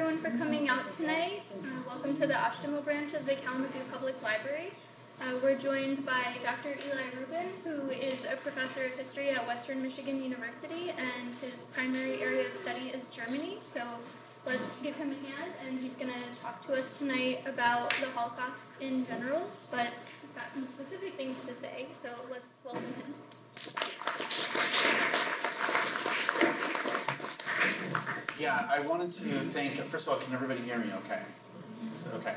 everyone for coming out tonight. Uh, welcome to the Oshtemo branch of the Kalamazoo Public Library. Uh, we're joined by Dr. Eli Rubin, who is a professor of history at Western Michigan University, and his primary area of study is Germany. So let's give him a hand, and he's going to talk to us tonight about the Holocaust in general, but he's got some specific things to say, so let's welcome him. Yeah, I wanted to thank, first of all, can everybody hear me okay? Okay.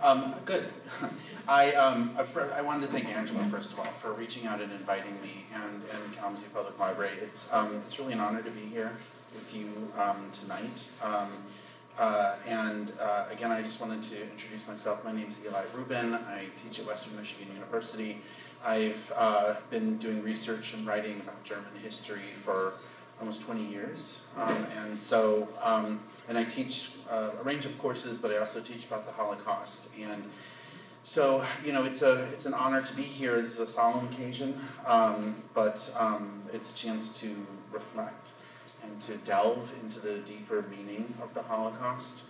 Um, good. I, um, I wanted to thank Angela, first of all, for reaching out and inviting me and, and Kalamazoo Public Library. It's, um, it's really an honor to be here with you um, tonight. Um, uh, and uh, again, I just wanted to introduce myself. My name is Eli Rubin. I teach at Western Michigan University. I've uh, been doing research and writing about German history for almost 20 years. Um, and so, um, and I teach uh, a range of courses, but I also teach about the Holocaust. And so, you know, it's a it's an honor to be here. This is a solemn occasion, um, but um, it's a chance to reflect and to delve into the deeper meaning of the Holocaust.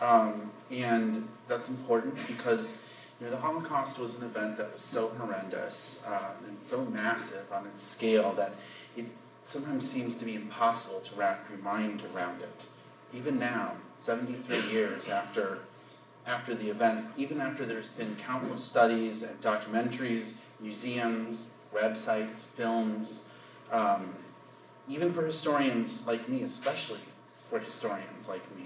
Um, and that's important because you know, the Holocaust was an event that was so horrendous uh, and so massive on its scale that sometimes seems to be impossible to wrap your mind around it. Even now, 73 years after, after the event, even after there's been countless studies and documentaries, museums, websites, films, um, even for historians like me, especially for historians like me,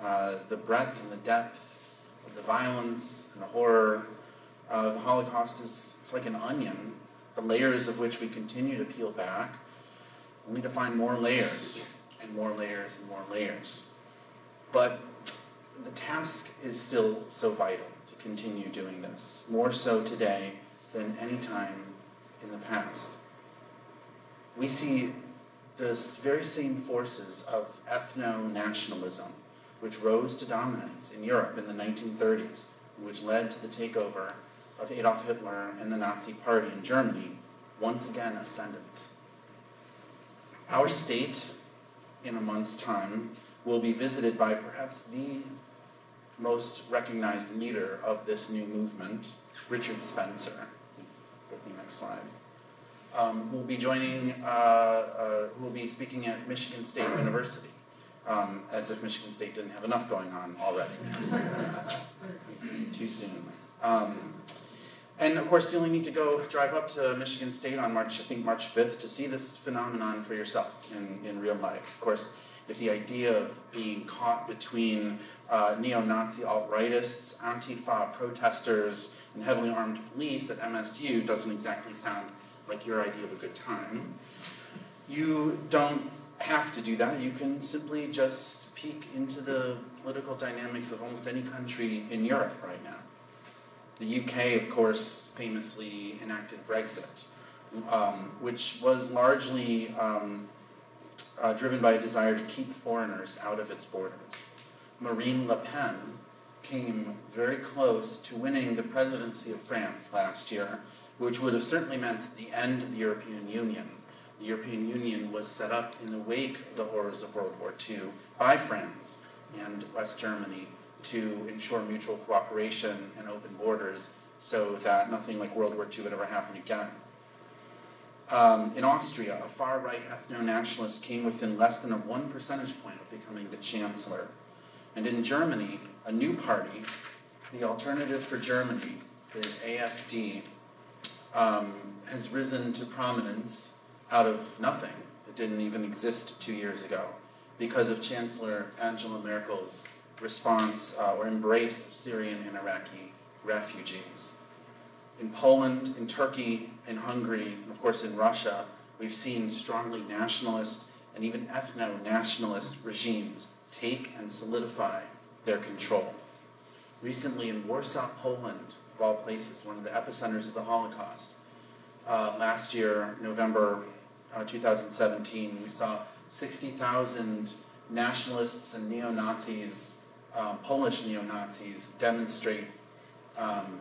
uh, the breadth and the depth of the violence and the horror of the Holocaust is it's like an onion, the layers of which we continue to peel back only to find more layers and more layers and more layers. But the task is still so vital to continue doing this, more so today than any time in the past. We see those very same forces of ethno nationalism, which rose to dominance in Europe in the 1930s, which led to the takeover of Adolf Hitler and the Nazi Party in Germany, once again ascendant. Our state, in a month's time, will be visited by perhaps the most recognized leader of this new movement, Richard Spencer. The next slide. Um, will be joining, uh, uh, will be speaking at Michigan State University, um, as if Michigan State didn't have enough going on already. Too soon. Um, and of course, you only need to go drive up to Michigan State on March, I think March 5th, to see this phenomenon for yourself in, in real life. Of course, if the idea of being caught between uh, neo Nazi alt rightists, Antifa protesters, and heavily armed police at MSU doesn't exactly sound like your idea of a good time, you don't have to do that. You can simply just peek into the political dynamics of almost any country in Europe right now. The UK, of course, famously enacted Brexit, um, which was largely um, uh, driven by a desire to keep foreigners out of its borders. Marine Le Pen came very close to winning the presidency of France last year, which would have certainly meant the end of the European Union. The European Union was set up in the wake of the horrors of World War II by France and West Germany to ensure mutual cooperation and open borders so that nothing like World War II would ever happen again. Um, in Austria, a far right ethno nationalist came within less than a one percentage point of becoming the chancellor. And in Germany, a new party, the Alternative for Germany, the AFD, um, has risen to prominence out of nothing. It didn't even exist two years ago because of Chancellor Angela Merkel's response uh, or embrace of Syrian and Iraqi refugees. In Poland, in Turkey, in Hungary, and of course in Russia, we've seen strongly nationalist and even ethno nationalist regimes take and solidify their control. Recently in Warsaw, Poland, of all places, one of the epicenters of the Holocaust, uh, last year, November uh, 2017, we saw 60,000 nationalists and neo Nazis um, Polish neo Nazis demonstrate um,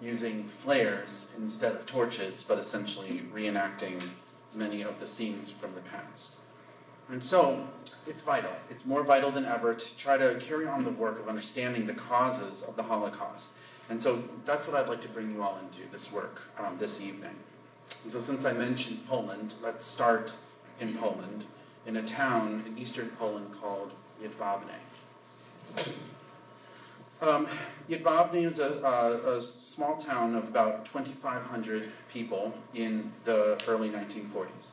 using flares instead of torches, but essentially reenacting many of the scenes from the past. And so, it's vital. It's more vital than ever to try to carry on the work of understanding the causes of the Holocaust. And so, that's what I'd like to bring you all into this work um, this evening. And so, since I mentioned Poland, let's start in Poland, in a town in eastern Poland called Jedwabne. Um, Jedwabne is a, a, a, small town of about 2,500 people in the early 1940s.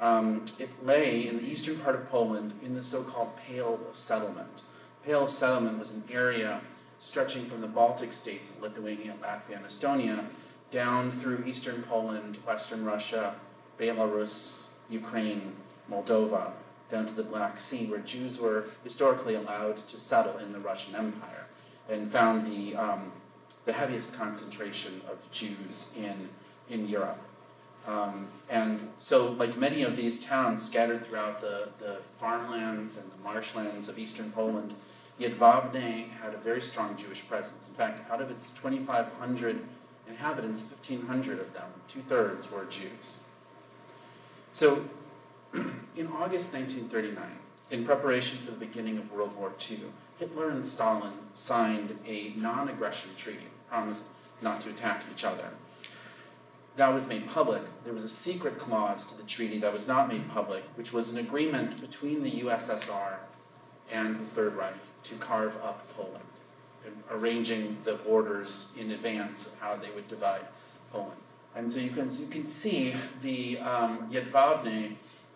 Um, it lay in the eastern part of Poland in the so-called Pale of Settlement. Pale of Settlement was an area stretching from the Baltic states of Lithuania, Latvia, and Estonia down through eastern Poland, western Russia, Belarus, Ukraine, Moldova, down to the Black Sea, where Jews were historically allowed to settle in the Russian Empire, and found the, um, the heaviest concentration of Jews in, in Europe. Um, and so, like many of these towns scattered throughout the, the farmlands and the marshlands of eastern Poland, Jedwabne had a very strong Jewish presence. In fact, out of its 2,500 inhabitants, 1,500 of them, two thirds, were Jews. So, in August 1939, in preparation for the beginning of World War II, Hitler and Stalin signed a non aggression treaty, promised not to attack each other. That was made public. There was a secret clause to the treaty that was not made public, which was an agreement between the USSR and the Third Reich to carve up Poland, arranging the borders in advance of how they would divide Poland. And so you can, you can see the um,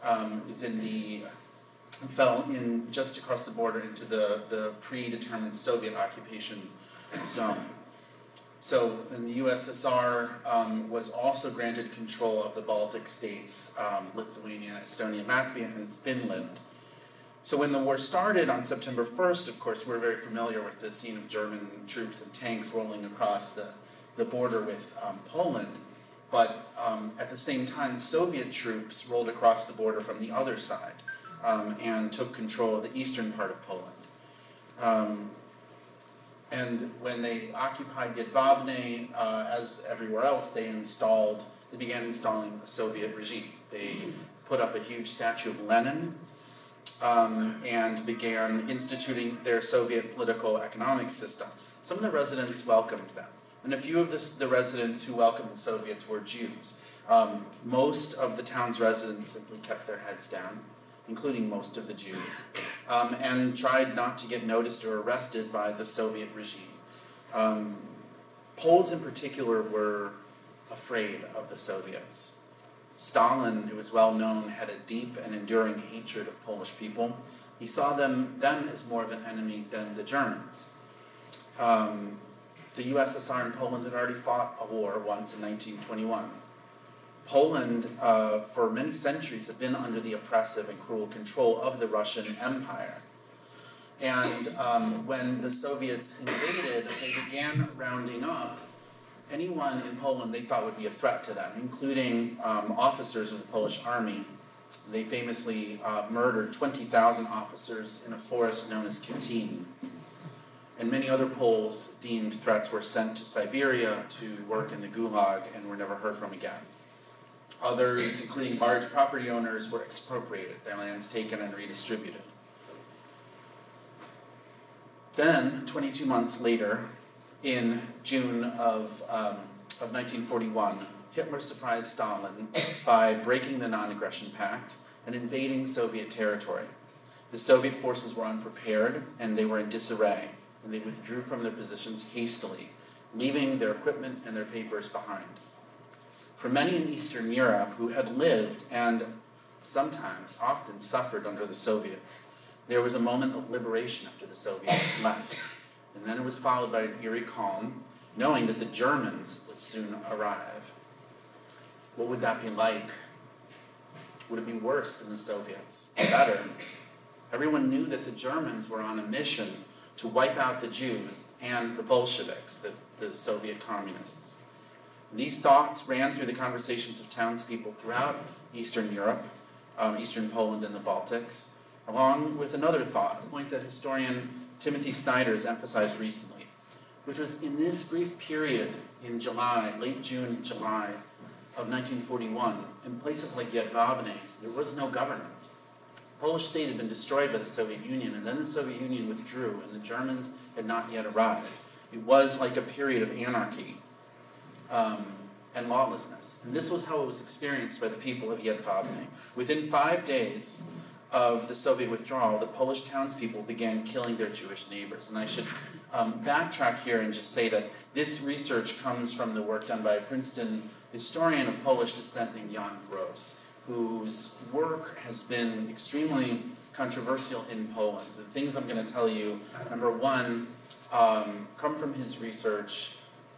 um, is in the fell in just across the border into the, the predetermined Soviet occupation zone. So, and the USSR um, was also granted control of the Baltic states, um, Lithuania, Estonia, Latvia, and Finland. So when the war started on September 1st, of course, we're very familiar with the scene of German troops and tanks rolling across the, the border with um, Poland. But um, at the same time, Soviet troops rolled across the border from the other side um, and took control of the eastern part of Poland. Um, and when they occupied Jedwabne, uh, as everywhere else, they installed, they began installing the Soviet regime. They put up a huge statue of Lenin um, and began instituting their Soviet political economic system. Some of the residents welcomed them. And a few of the, the residents who welcomed the Soviets were Jews. Um, most of the town's residents simply kept their heads down, including most of the Jews, um, and tried not to get noticed or arrested by the Soviet regime. Um, Poles, in particular, were afraid of the Soviets. Stalin, it was well known, had a deep and enduring hatred of Polish people. He saw them, them as more of an enemy than the Germans. Um, the USSR and Poland had already fought a war once in 1921. Poland, uh, for many centuries, had been under the oppressive and cruel control of the Russian Empire. And um, when the Soviets invaded, they began rounding up anyone in Poland they thought would be a threat to them, including um, officers of the Polish army. They famously uh, murdered 20,000 officers in a forest known as Katyn and many other Poles deemed threats were sent to Siberia to work in the Gulag and were never heard from again. Others, including large property owners, were expropriated, their lands taken and redistributed. Then, 22 months later, in June of, um, of 1941, Hitler surprised Stalin by breaking the non aggression pact and invading Soviet territory. The Soviet forces were unprepared and they were in disarray and they withdrew from their positions hastily, leaving their equipment and their papers behind. For many in Eastern Europe who had lived and sometimes, often suffered under the Soviets, there was a moment of liberation after the Soviets left. And then it was followed by an eerie calm, knowing that the Germans would soon arrive. What would that be like? Would it be worse than the Soviets? Better. Everyone knew that the Germans were on a mission to wipe out the Jews and the Bolsheviks, the, the Soviet communists. These thoughts ran through the conversations of townspeople throughout Eastern Europe, um, Eastern Poland, and the Baltics, along with another thought, a point that historian Timothy Snyder has emphasized recently, which was in this brief period in July, late June, July of 1941, in places like Jedwabne, there was no government. Polish state had been destroyed by the Soviet Union, and then the Soviet Union withdrew, and the Germans had not yet arrived. It was like a period of anarchy um, and lawlessness. And this was how it was experienced by the people of Jedwabne. Within five days of the Soviet withdrawal, the Polish townspeople began killing their Jewish neighbors. And I should um, backtrack here and just say that this research comes from the work done by a Princeton historian of Polish descent named Jan Gross, whose work has been extremely controversial in Poland. The things I'm going to tell you, number one, um, come from his research.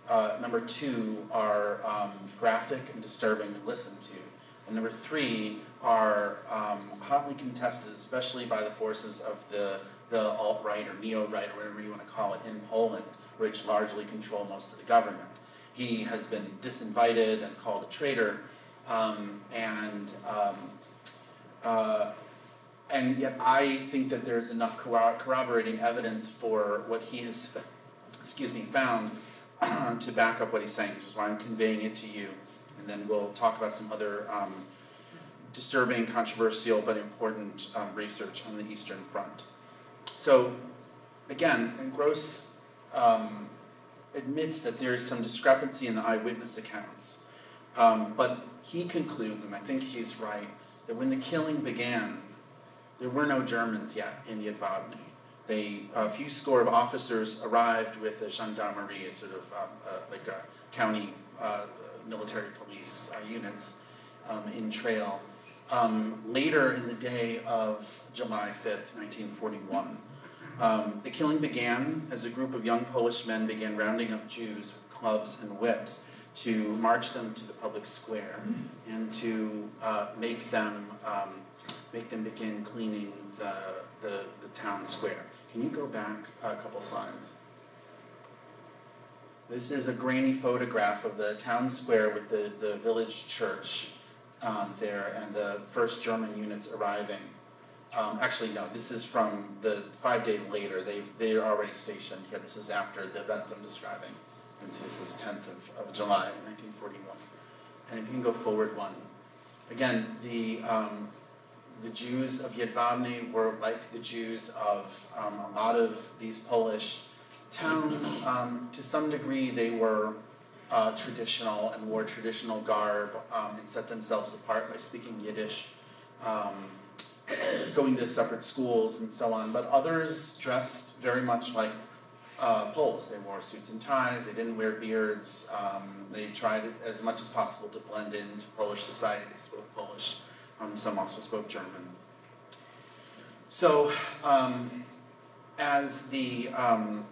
Uh, number two are um, graphic and disturbing to listen to. And number three are um, hotly contested, especially by the forces of the, the alt-right or neo-right or whatever you want to call it in Poland, which largely control most of the government. He has been disinvited and called a traitor, um, and um, uh, and yet I think that there's enough corroborating evidence for what he has, excuse me, found to back up what he's saying, which is why I'm conveying it to you, and then we'll talk about some other um, disturbing, controversial, but important um, research on the Eastern Front. So, again, Gross um, admits that there is some discrepancy in the eyewitness accounts. Um, but he concludes, and I think he's right, that when the killing began, there were no Germans yet in Jedwabne. They, a few score of officers arrived with a gendarmerie, sort of um, uh, like a county uh, military police uh, units um, in trail. Um, later in the day of July 5th, 1941, um, the killing began as a group of young Polish men began rounding up Jews with clubs and whips to march them to the public square and to uh, make them um, make them begin cleaning the, the, the town square. Can you go back a couple slides? This is a grainy photograph of the town square with the, the village church um, there and the first German units arriving. Um, actually, no, this is from the five days later. They, they are already stationed here. This is after the events I'm describing. And this is 10th of, of July, 1941. And if you can go forward one. Again, the, um, the Jews of Jedwabne were like the Jews of um, a lot of these Polish towns. Um, to some degree, they were uh, traditional and wore traditional garb um, and set themselves apart by speaking Yiddish. Um, going to separate schools and so on, but others dressed very much like uh, Poles. They wore suits and ties, they didn't wear beards, um, they tried as much as possible to blend into Polish society. They spoke Polish, um, some also spoke German. So, um, as the um,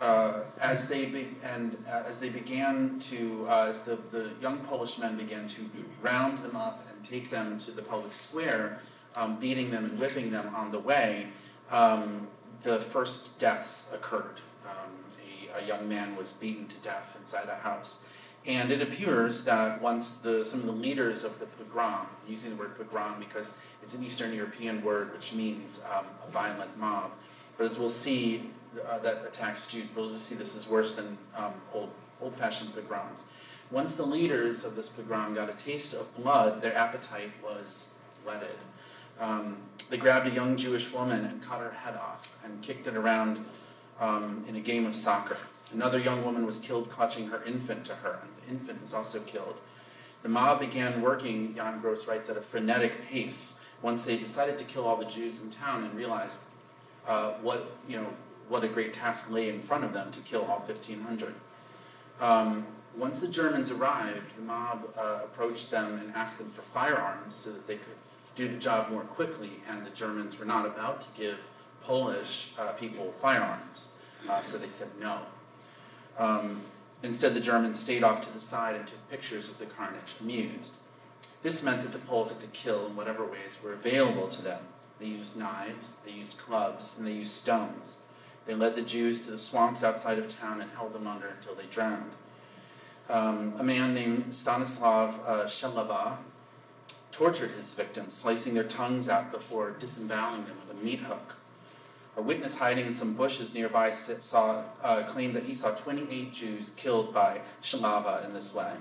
uh, as they be, and uh, as they began to uh, as the, the young Polish men began to round them up and take them to the public square, um, beating them and whipping them on the way, um, the first deaths occurred. Um, a, a, young man was beaten to death inside a house. And it appears that once the, some of the leaders of the pogrom, using the word pogrom because it's an Eastern European word which means um, a violent mob, but as we'll see, uh, that attacks Jews, but we'll see this is worse than um, old, old-fashioned pogroms. Once the leaders of this pogrom got a taste of blood, their appetite was whetted. Um, they grabbed a young Jewish woman and cut her head off and kicked it around um, in a game of soccer. Another young woman was killed clutching her infant to her, and the infant was also killed. The mob began working, Jan Gross writes, at a frenetic pace once they decided to kill all the Jews in town and realized uh, what, you know, what a great task lay in front of them to kill all 1,500. Um, once the Germans arrived, the mob uh, approached them and asked them for firearms so that they could do the job more quickly, and the Germans were not about to give Polish uh, people firearms, uh, so they said no. Um, instead, the Germans stayed off to the side and took pictures of the carnage, amused. This meant that the Poles had to kill in whatever ways were available to them. They used knives, they used clubs, and they used stones. They led the Jews to the swamps outside of town and held them under until they drowned. Um, a man named Stanislav uh, Shelava tortured his victims, slicing their tongues out before disemboweling them with a meat hook. A witness hiding in some bushes nearby saw, uh, claimed that he saw 28 Jews killed by Shalava in this way.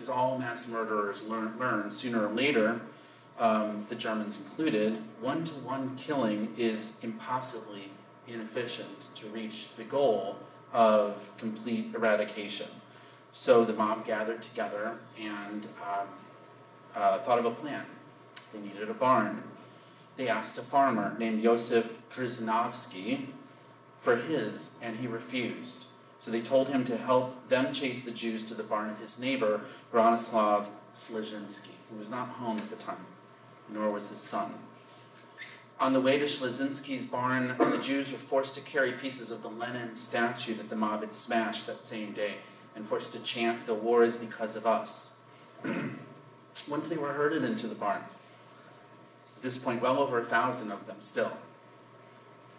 As all mass murderers learn, learn sooner or later, um, the Germans included, one to one killing is impossibly inefficient to reach the goal of complete eradication. So the mob gathered together and um, uh, thought of a plan. They needed a barn. They asked a farmer named Yosef Krzyzanowski for his, and he refused. So they told him to help them chase the Jews to the barn of his neighbor, Bronislav Slezhinsky, who was not home at the time, nor was his son. On the way to Slezhinsky's barn, the Jews were forced to carry pieces of the Lenin statue that the mob had smashed that same day and forced to chant, The war is because of us. Once they were herded into the barn, at this point, well over a thousand of them still,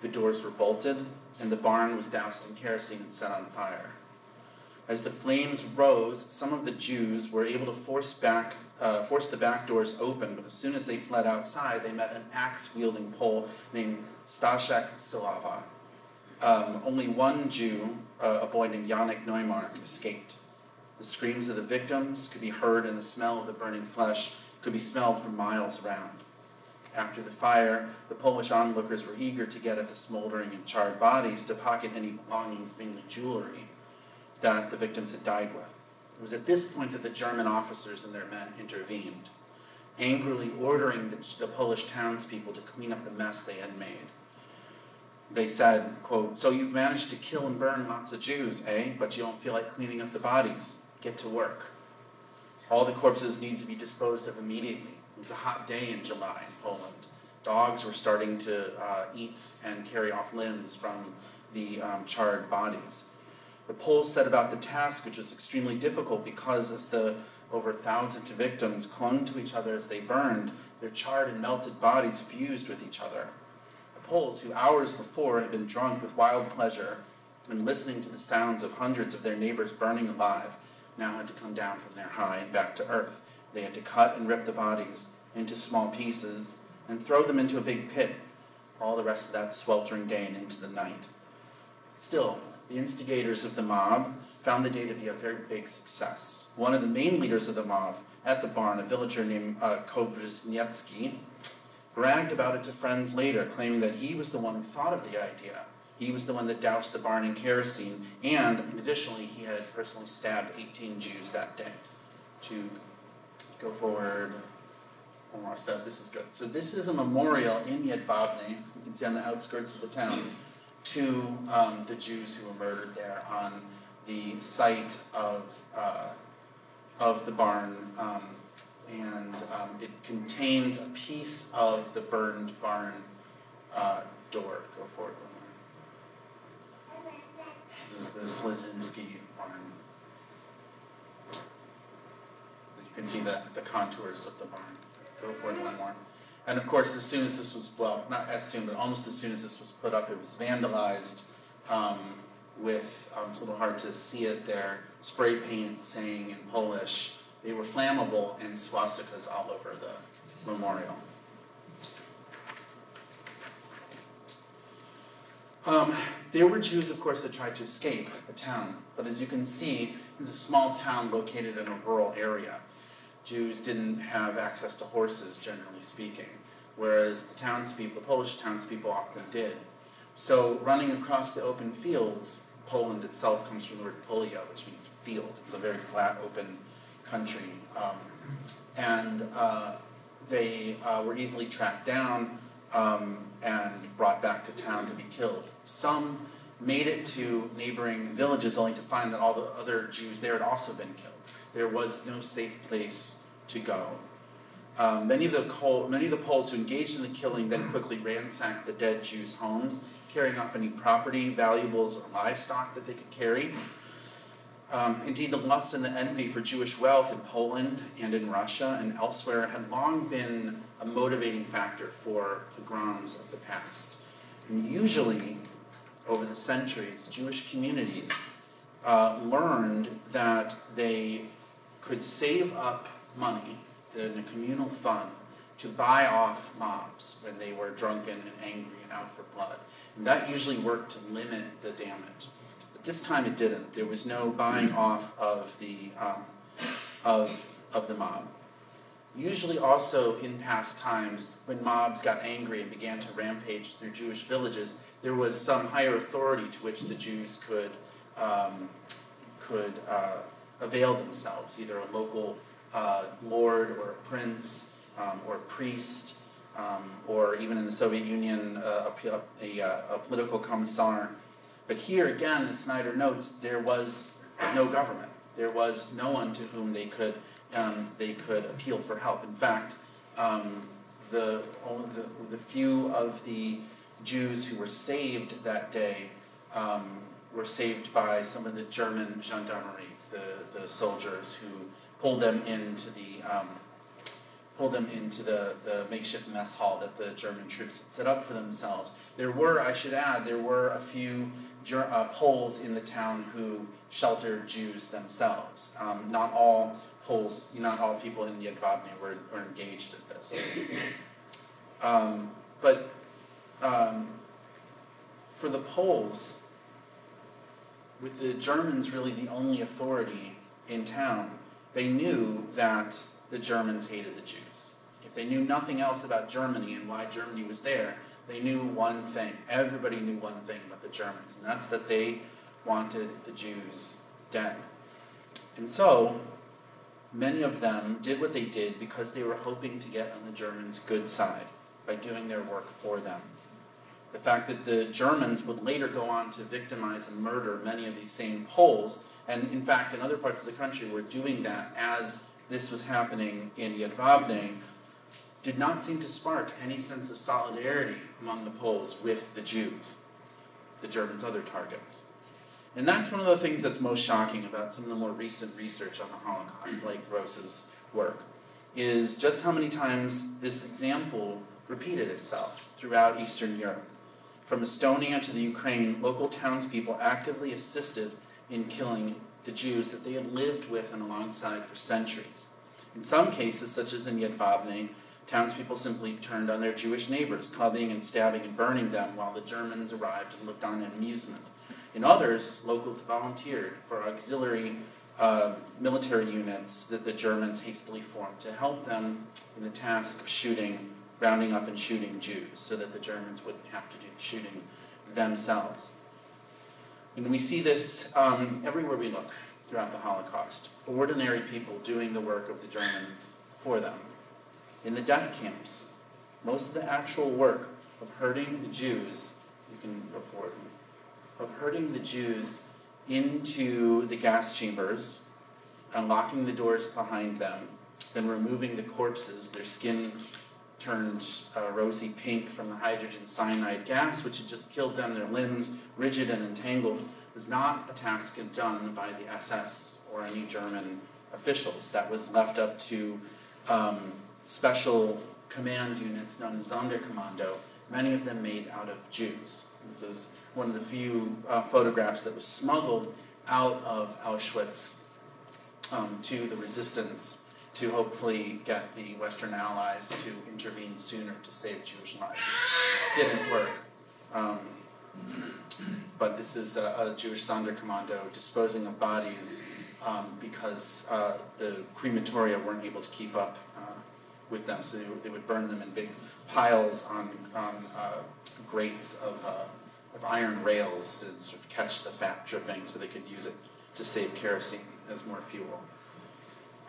the doors were bolted, and the barn was doused in kerosene and set on fire. As the flames rose, some of the Jews were able to force back, uh, force the back doors open, but as soon as they fled outside, they met an axe-wielding Pole named Staszek Silava. Um, only one Jew, uh, a boy named Janek Neumark, escaped. The screams of the victims could be heard, and the smell of the burning flesh could be smelled for miles around. After the fire, the Polish onlookers were eager to get at the smoldering and charred bodies to pocket any belongings, mainly jewelry, that the victims had died with. It was at this point that the German officers and their men intervened, angrily ordering the, the Polish townspeople to clean up the mess they had made. They said, quote, So you've managed to kill and burn lots of Jews, eh? But you don't feel like cleaning up the bodies. Get to work. All the corpses needed to be disposed of immediately. It was a hot day in July in Poland. Dogs were starting to uh, eat and carry off limbs from the um, charred bodies. The Poles set about the task, which was extremely difficult because as the over a thousand victims clung to each other as they burned, their charred and melted bodies fused with each other. The Poles, who hours before had been drunk with wild pleasure and listening to the sounds of hundreds of their neighbors burning alive, now had to come down from their high and back to earth. They had to cut and rip the bodies into small pieces and throw them into a big pit all the rest of that sweltering day and into the night. Still, the instigators of the mob found the day to be a very big success. One of the main leaders of the mob at the barn, a villager named uh, bragged about it to friends later, claiming that he was the one who thought of the idea. He was the one that doused the barn in kerosene, and additionally, he had personally stabbed 18 Jews that day. To go forward, more so this is good. So this is a memorial in Jedwabne, you can see on the outskirts of the town, to um, the Jews who were murdered there on the site of, uh, of the barn. Um, and um, it contains a piece of the burned barn uh, door. Go forward. Is the Slezhinsky barn. You can see the, the contours of the barn. Go forward one more. And of course, as soon as this was, well, not as soon, but almost as soon as this was put up, it was vandalized um, with, um, it's a little hard to see it there, spray paint saying in Polish, they were flammable and swastikas all over the memorial. Um, there were Jews, of course, that tried to escape the town, but as you can see, it's a small town located in a rural area. Jews didn't have access to horses, generally speaking, whereas the townspeople, the Polish townspeople often did. So running across the open fields, Poland itself comes from the word polia, which means field. It's a very flat, open country. Um, and uh, they uh, were easily tracked down um, and brought back to town to be killed. Some made it to neighboring villages only to find that all the other Jews there had also been killed. There was no safe place to go. Um, many, of the many of the Poles who engaged in the killing then quickly ransacked the dead Jews' homes, carrying off any property, valuables, or livestock that they could carry. Um, indeed, the lust and the envy for Jewish wealth in Poland and in Russia and elsewhere had long been a motivating factor for pogroms of the past. And usually, over the centuries, Jewish communities uh, learned that they could save up money in a communal fund to buy off mobs when they were drunken and angry and out for blood. And that usually worked to limit the damage. But this time it didn't. There was no buying off of the, um, of, of the mob. usually also in past times when mobs got angry and began to rampage through Jewish villages, there was some higher authority to which the Jews could, um, could uh, avail themselves, either a local uh, lord or a prince um, or a priest, um, or even in the Soviet Union, uh, a, a, a, political commissar. But here again, as Snyder notes, there was no government. There was no one to whom they could um, they could appeal for help. In fact, um, the, the, the few of the Jews who were saved that day um, were saved by some of the German gendarmerie, the, the soldiers who pulled them into the um, pulled them into the, the makeshift mess hall that the German troops had set up for themselves. There were, I should add, there were a few uh, Poles in the town who sheltered Jews themselves. Um, not all Poles, not all people in Jedwabne were, were engaged in this. Um, but um, for the Poles, with the Germans really the only authority in town, they knew that the Germans hated the Jews. If they knew nothing else about Germany and why Germany was there, they knew one thing. Everybody knew one thing about the Germans, and that's that they wanted the Jews dead. And so, many of them did what they did because they were hoping to get on the Germans' good side by doing their work for them. The fact that the Germans would later go on to victimize and murder many of these same Poles, and in fact, in other parts of the country, were doing that as this was happening in Jedwabne, did not seem to spark any sense of solidarity among the Poles with the Jews, the Germans' other targets. And that's one of the things that's most shocking about some of the more recent research on the Holocaust, mm. like Gross's work, is just how many times this example repeated itself throughout Eastern Europe. From Estonia to the Ukraine, local townspeople actively assisted in killing the Jews that they had lived with and alongside for centuries. In some cases, such as in Jedwabne, townspeople simply turned on their Jewish neighbors, clubbing and stabbing and burning them while the Germans arrived and looked on in amusement. In others, locals volunteered for auxiliary uh, military units that the Germans hastily formed to help them in the task of shooting, rounding up and shooting Jews so that the Germans wouldn't have to do the shooting themselves. And we see this um, everywhere we look throughout the Holocaust. Ordinary people doing the work of the Germans for them. In the death camps, most of the actual work of hurting the Jews, you can go forward, of herding the Jews into the gas chambers, unlocking the doors behind them, then removing the corpses, their skin turned uh, rosy pink from the hydrogen cyanide gas, which had just killed them, their limbs rigid and entangled, was not a task done by the SS or any German officials. That was left up to um, special command units known as Sonderkommando, many of them made out of Jews. This is one of the few uh, photographs that was smuggled out of Auschwitz um, to the resistance to hopefully get the Western Allies to intervene sooner to save Jewish lives. Didn't work. Um, but this is a, a, Jewish Sonderkommando disposing of bodies um, because uh, the crematoria weren't able to keep up uh, with them, so they, they, would burn them in big piles on, on uh, grates of uh, of iron rails to sort of catch the fat dripping so they could use it to save kerosene as more fuel.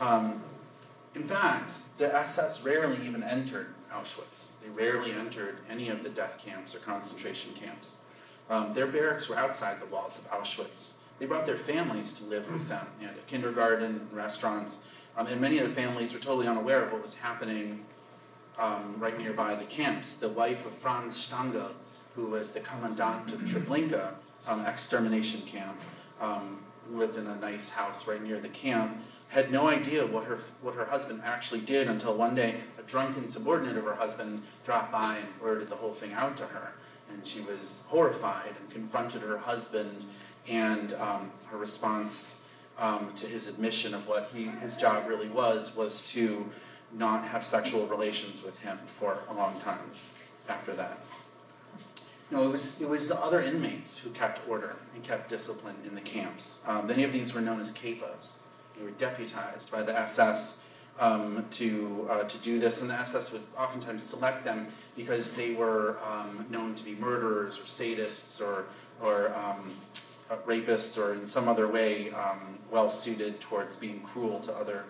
Um, in fact, the SS rarely even entered Auschwitz. They rarely entered any of the death camps or concentration camps. Um, their barracks were outside the walls of Auschwitz. They brought their families to live with them. They had a kindergarten, restaurants, um, and many of the families were totally unaware of what was happening um, right nearby the camps. The wife of Franz Stangl who was the commandant of Treblinka um, extermination camp, um, lived in a nice house right near the camp, had no idea what her, what her husband actually did until one day a drunken subordinate of her husband dropped by and blurted the whole thing out to her. And she was horrified and confronted her husband, and um, her response um, to his admission of what he, his job really was was to not have sexual relations with him for a long time after that. No, it was, it was the other inmates who kept order and kept discipline in the camps. Um, many of these were known as capos. They were deputized by the SS um, to, uh, to do this, and the SS would oftentimes select them because they were um, known to be murderers or sadists or, or um, uh, rapists or in some other way um, well suited towards being cruel to other,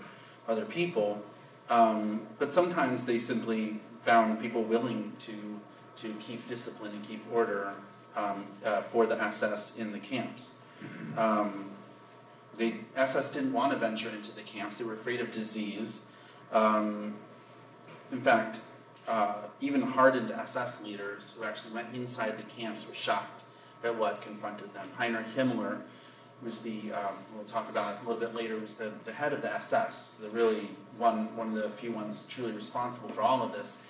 other people. Um, but sometimes they simply found people willing to, to keep discipline and keep order um, uh, for the SS in the camps. Um, the SS didn't want to venture into the camps. They were afraid of disease. Um, in fact, uh, even hardened SS leaders who actually went inside the camps were shocked at what confronted them. Heinrich Himmler was the, um, we'll talk about a little bit later, was the, the head of the SS, the really one, one of the few ones truly responsible for all of this.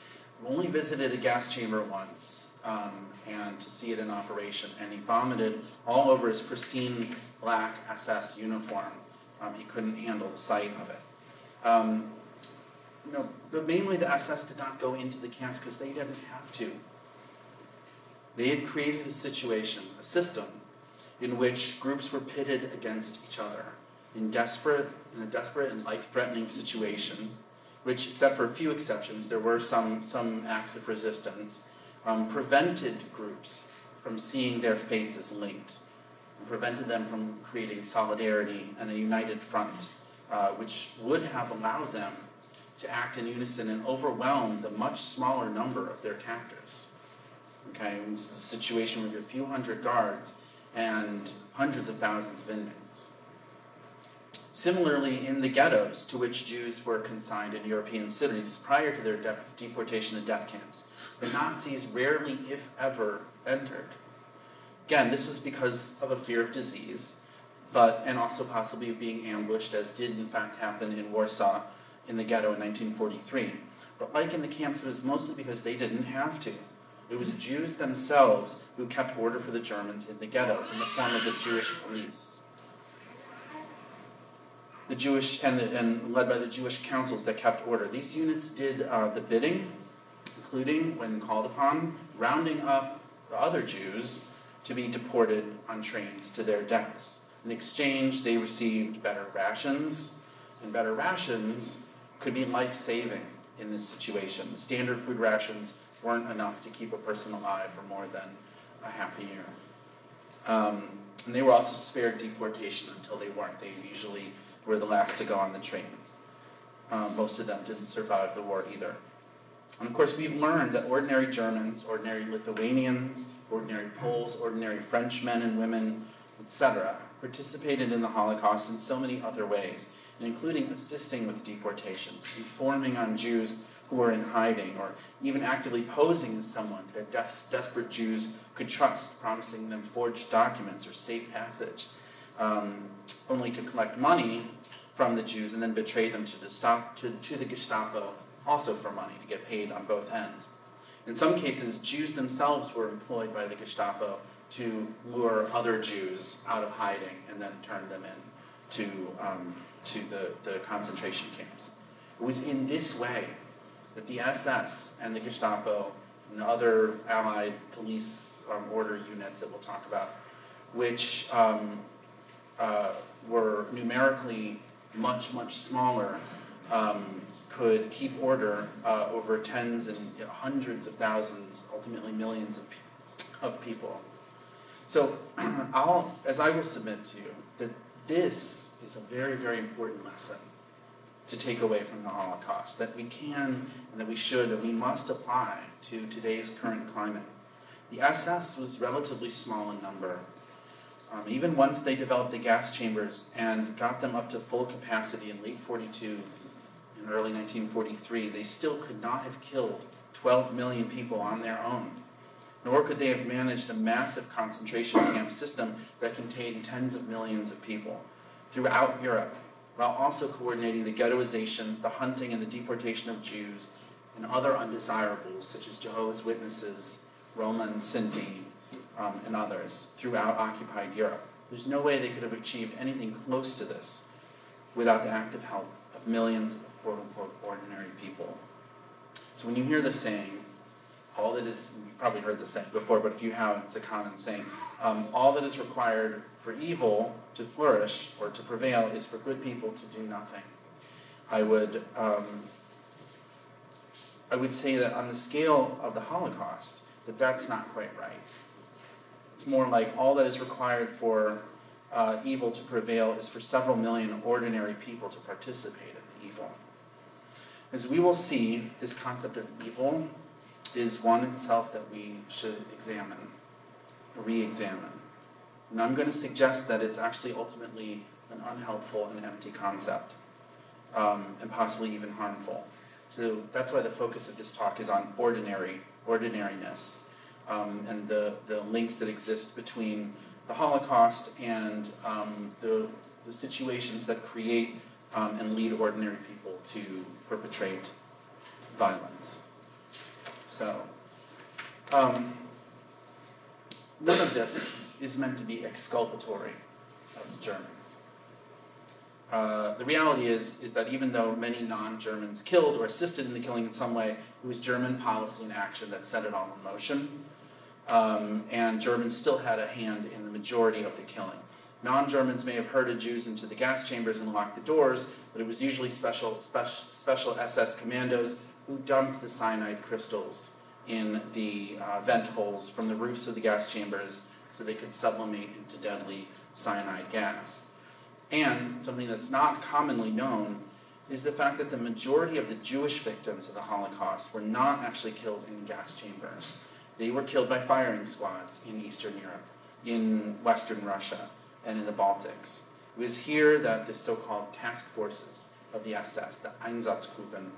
Only visited a gas chamber once um, and to see it in operation, and he vomited all over his pristine black SS uniform. Um, he couldn't handle the sight of it. Um, but mainly the SS did not go into the camps because they didn't have to. They had created a situation, a system, in which groups were pitted against each other in desperate, in a desperate and life-threatening situation, which, except for a few exceptions, there were some, some acts of resistance, um, prevented groups from seeing their fates as linked, and prevented them from creating solidarity and a united front, uh, which would have allowed them to act in unison and overwhelm the much smaller number of their captors. Okay, this is a situation with a few hundred guards and hundreds of thousands of inmates. Similarly, in the ghettos to which Jews were consigned in European cities prior to their de deportation to death camps, the Nazis rarely, if ever, entered. Again, this was because of a fear of disease, but and also possibly of being ambushed, as did in fact happen in Warsaw in the ghetto in 1943. But like in the camps, it was mostly because they didn't have to. It was Jews themselves who kept order for the Germans in the ghettos in the form of the Jewish police. The Jewish and, the, and led by the Jewish councils that kept order. These units did uh, the bidding, including, when called upon, rounding up the other Jews to be deported on trains to their deaths. In exchange, they received better rations, and better rations could be life saving in this situation. The Standard food rations weren't enough to keep a person alive for more than a half a year. Um, and they were also spared deportation until they weren't. They usually were the last to go on the trains. Um, most of them didn't survive the war either. And of course, we've learned that ordinary Germans, ordinary Lithuanians, ordinary Poles, ordinary French men and women, etc., participated in the Holocaust in so many other ways including assisting with deportations, informing on Jews who were in hiding, or even actively posing as someone that desperate Jews could trust, promising them forged documents or safe passage, um, only to collect money from the Jews and then betray them to to, to the Gestapo, also for money, to get paid on both ends. In some cases, Jews themselves were employed by the Gestapo to lure other Jews out of hiding and then turn them in to um, to the, the concentration camps. It was in this way that the SS and the Gestapo and the other allied police um, order units that we'll talk about, which um, uh, were numerically much, much smaller, um, could keep order uh, over tens and hundreds of thousands, ultimately millions of, of people. So I'll, as I will submit to you, that this is a very, very important lesson to take away from the Holocaust that we can and that we should and we must apply to today's current climate. The SS was relatively small in number. Um, even once they developed the gas chambers and got them up to full capacity in late 42 and early 1943, they still could not have killed 12 million people on their own. Nor could they have managed a massive concentration camp system that contained tens of millions of people throughout Europe, while also coordinating the ghettoization, the hunting, and the deportation of Jews and other undesirables, such as Jehovah's Witnesses, Roma and Sinti, um, and others, throughout occupied Europe. There's no way they could have achieved anything close to this without the active help of millions of quote unquote ordinary people. So when you hear the saying, all that is, you've probably heard this saying before, but if you haven't, it's a common saying, um, all that is required for evil to flourish or to prevail is for good people to do nothing. I would um, I would say that on the scale of the Holocaust, that that's not quite right. It's more like all that is required for uh, evil to prevail is for several million ordinary people to participate in the evil. As we will see, this concept of evil is one itself that we should examine, re examine. And I'm going to suggest that it's actually ultimately an unhelpful and empty concept, um, and possibly even harmful. So that's why the focus of this talk is on ordinary, ordinariness, um, and the, the links that exist between the Holocaust and um, the, the situations that create um, and lead ordinary people to perpetrate violence. So, um, none of this is meant to be exculpatory of the Germans. Uh, the reality is, is that even though many non-Germans killed or assisted in the killing in some way, it was German policy and action that set it all in motion. Um, and Germans still had a hand in the majority of the killing. Non-Germans may have herded Jews into the gas chambers and locked the doors, but it was usually special, special, special SS commandos who dumped the cyanide crystals in the uh, vent holes from the roofs of the gas chambers so they could sublimate into deadly cyanide gas. And something that's not commonly known is the fact that the majority of the Jewish victims of the Holocaust were not actually killed in gas chambers. They were killed by firing squads in Eastern Europe, in Western Russia, and in the Baltics. It was here that the so called task forces of the SS, the Einsatzgruppen,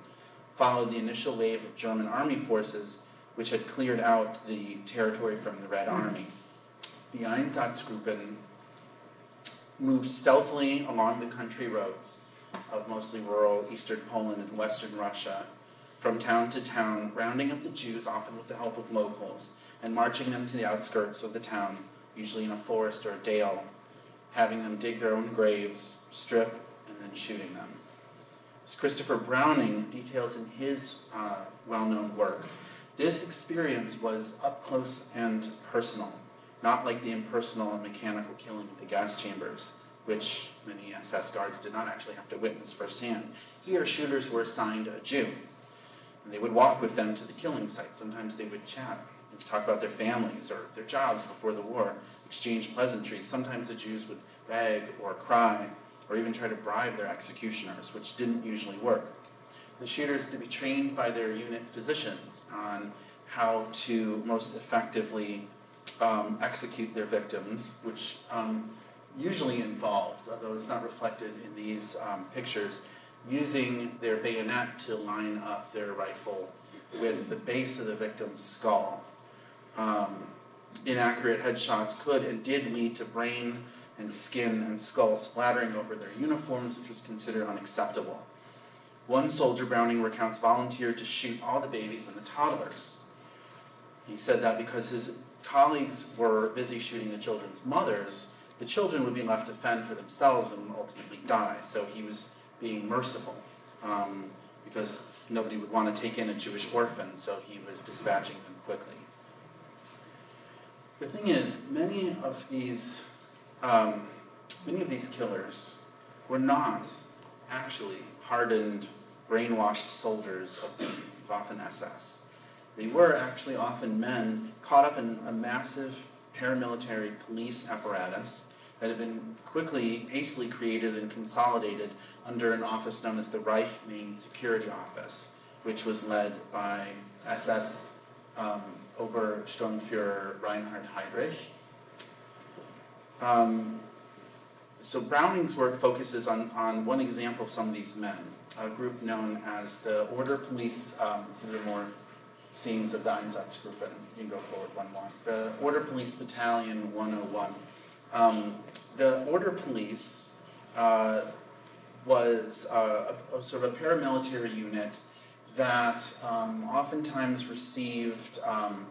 followed the initial wave of German army forces which had cleared out the territory from the Red Army. The Einsatzgruppen moved stealthily along the country roads of mostly rural eastern Poland and western Russia, from town to town, rounding up the Jews, often with the help of locals, and marching them to the outskirts of the town, usually in a forest or a dale, having them dig their own graves, strip, and then shooting them. As Christopher Browning details in his uh, well known work, this experience was up close and personal not like the impersonal and mechanical killing of the gas chambers, which many SS guards did not actually have to witness firsthand. Here, shooters were assigned a Jew, and they would walk with them to the killing site. Sometimes they would chat, and talk about their families or their jobs before the war, exchange pleasantries. Sometimes the Jews would beg or cry or even try to bribe their executioners, which didn't usually work. The shooters to be trained by their unit physicians on how to most effectively um, execute their victims, which um, usually involved, although it's not reflected in these um, pictures, using their bayonet to line up their rifle with the base of the victim's skull. Um, inaccurate headshots could and did lead to brain and skin and skull splattering over their uniforms, which was considered unacceptable. One soldier, Browning recounts, volunteered to shoot all the babies and the toddlers. He said that because his colleagues were busy shooting the children's mothers, the children would be left to fend for themselves and ultimately die. So he was being merciful um, because nobody would want to take in a Jewish orphan, so he was dispatching them quickly. The thing is, many of these, um, many of these killers were not actually hardened, brainwashed soldiers of the Waffen SS. They were actually often men caught up in a massive paramilitary police apparatus that had been quickly, hastily created and consolidated under an office known as the Reich Main Security Office, which was led by SS um, Obersturmfuhrer Reinhard Heydrich. Um, so Browning's work focuses on, on one example of some of these men, a group known as the Order Police, um, this is a more scenes of the Einsatzgruppen. You can go forward one more. The Order Police Battalion 101. Um, the Order Police uh, was uh, a, a, sort of a paramilitary unit that um, oftentimes received um,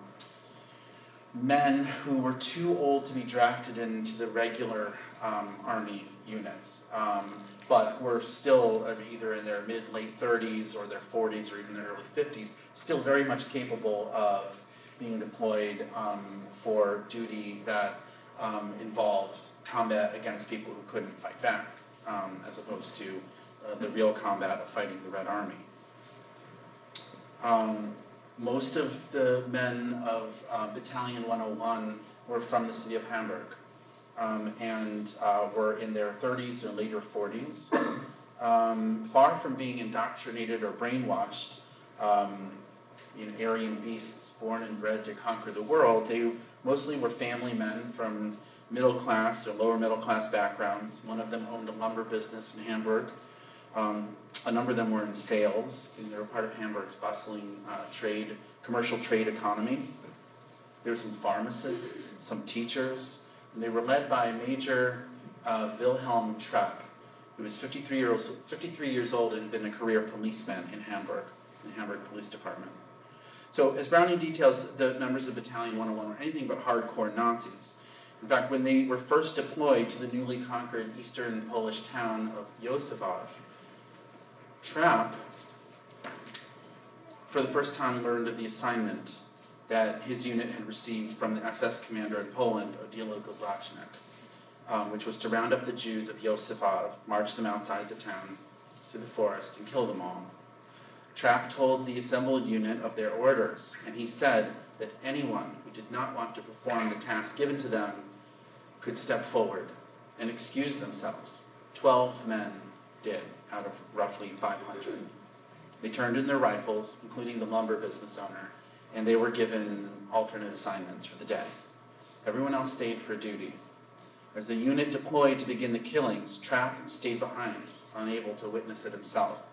men who were too old to be drafted into the regular um, army units. Um, but were still either in their mid late 30s or their 40s or even their early 50s, still very much capable of being deployed um, for duty that um, involved combat against people who couldn't fight back, as opposed to uh, the real combat of fighting the Red Army. Um, most of the men of uh, Battalion 101 were from the city of Hamburg um, and uh, were in their 30s or later 40s. Um, far from being indoctrinated or brainwashed um, in Aryan beasts born and bred to conquer the world, they mostly were family men from middle class or lower middle class backgrounds. One of them owned a lumber business in Hamburg. Um, a number of them were in sales, and they were part of Hamburg's bustling uh, trade, commercial trade economy. There were some pharmacists, some teachers, and they were led by Major uh, Wilhelm Trapp, who was 53 years, 53 years old and had been a career policeman in Hamburg, in the Hamburg Police Department. So, as Browning details, the members of Battalion 101 were anything but hardcore Nazis. In fact, when they were first deployed to the newly conquered eastern Polish town of Józefów, Trapp, for the first time, learned of the assignment that his unit had received from the SS commander in Poland, Odilo Globocnik, um, which was to round up the Jews of Józefów, march them outside the town to the forest, and kill them all. Trapp told the assembled unit of their orders, and he said that anyone who did not want to perform the task given to them could step forward and excuse themselves. Twelve men did out of roughly 500. They turned in their rifles, including the lumber business owner, and they were given alternate assignments for the day. Everyone else stayed for duty. As the unit deployed to begin the killings, Trapp stayed behind, unable to witness it himself.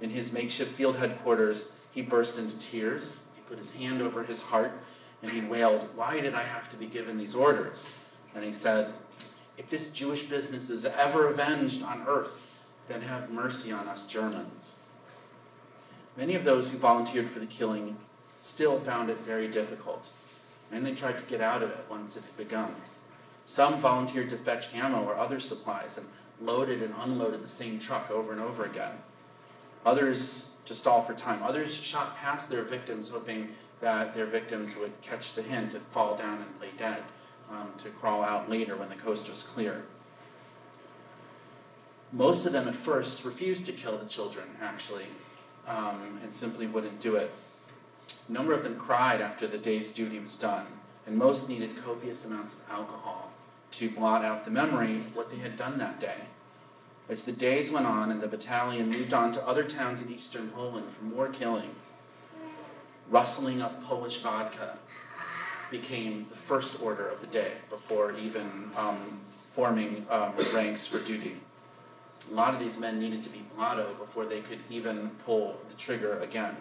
In his makeshift field headquarters, he burst into tears. He put his hand over his heart and he wailed, Why did I have to be given these orders? And he said, If this Jewish business is ever avenged on earth, then have mercy on us Germans. Many of those who volunteered for the killing still found it very difficult, and they tried to get out of it once it had begun. Some volunteered to fetch ammo or other supplies and loaded and unloaded the same truck over and over again. Others to stall for time. Others shot past their victims, hoping that their victims would catch the hint and fall down and lay dead um, to crawl out later when the coast was clear. Most of them at first refused to kill the children, actually, um, and simply wouldn't do it. A number of them cried after the day's duty was done, and most needed copious amounts of alcohol to blot out the memory of what they had done that day. As the days went on and the battalion moved on to other towns in eastern Poland for more killing, rustling up Polish vodka became the first order of the day before even um, forming um, ranks for duty. A lot of these men needed to be blotto before they could even pull the trigger again.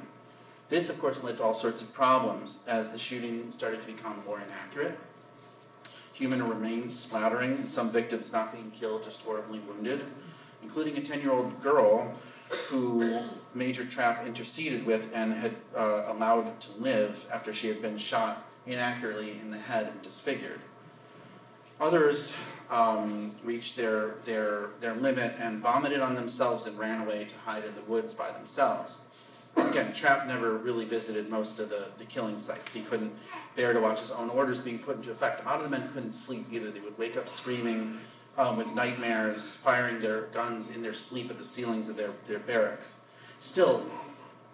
This, of course, led to all sorts of problems as the shooting started to become more inaccurate. Human remains splattering, some victims not being killed, just horribly wounded, including a 10 year old girl who Major Trapp interceded with and had uh, allowed to live after she had been shot inaccurately in the head and disfigured. Others um, reached their, their, their limit and vomited on themselves and ran away to hide in the woods by themselves. Again, Trapp never really visited most of the, the killing sites. He couldn't bear to watch his own orders being put into effect. A lot of the men couldn't sleep either. They would wake up screaming um, with nightmares, firing their guns in their sleep at the ceilings of their, their barracks. Still,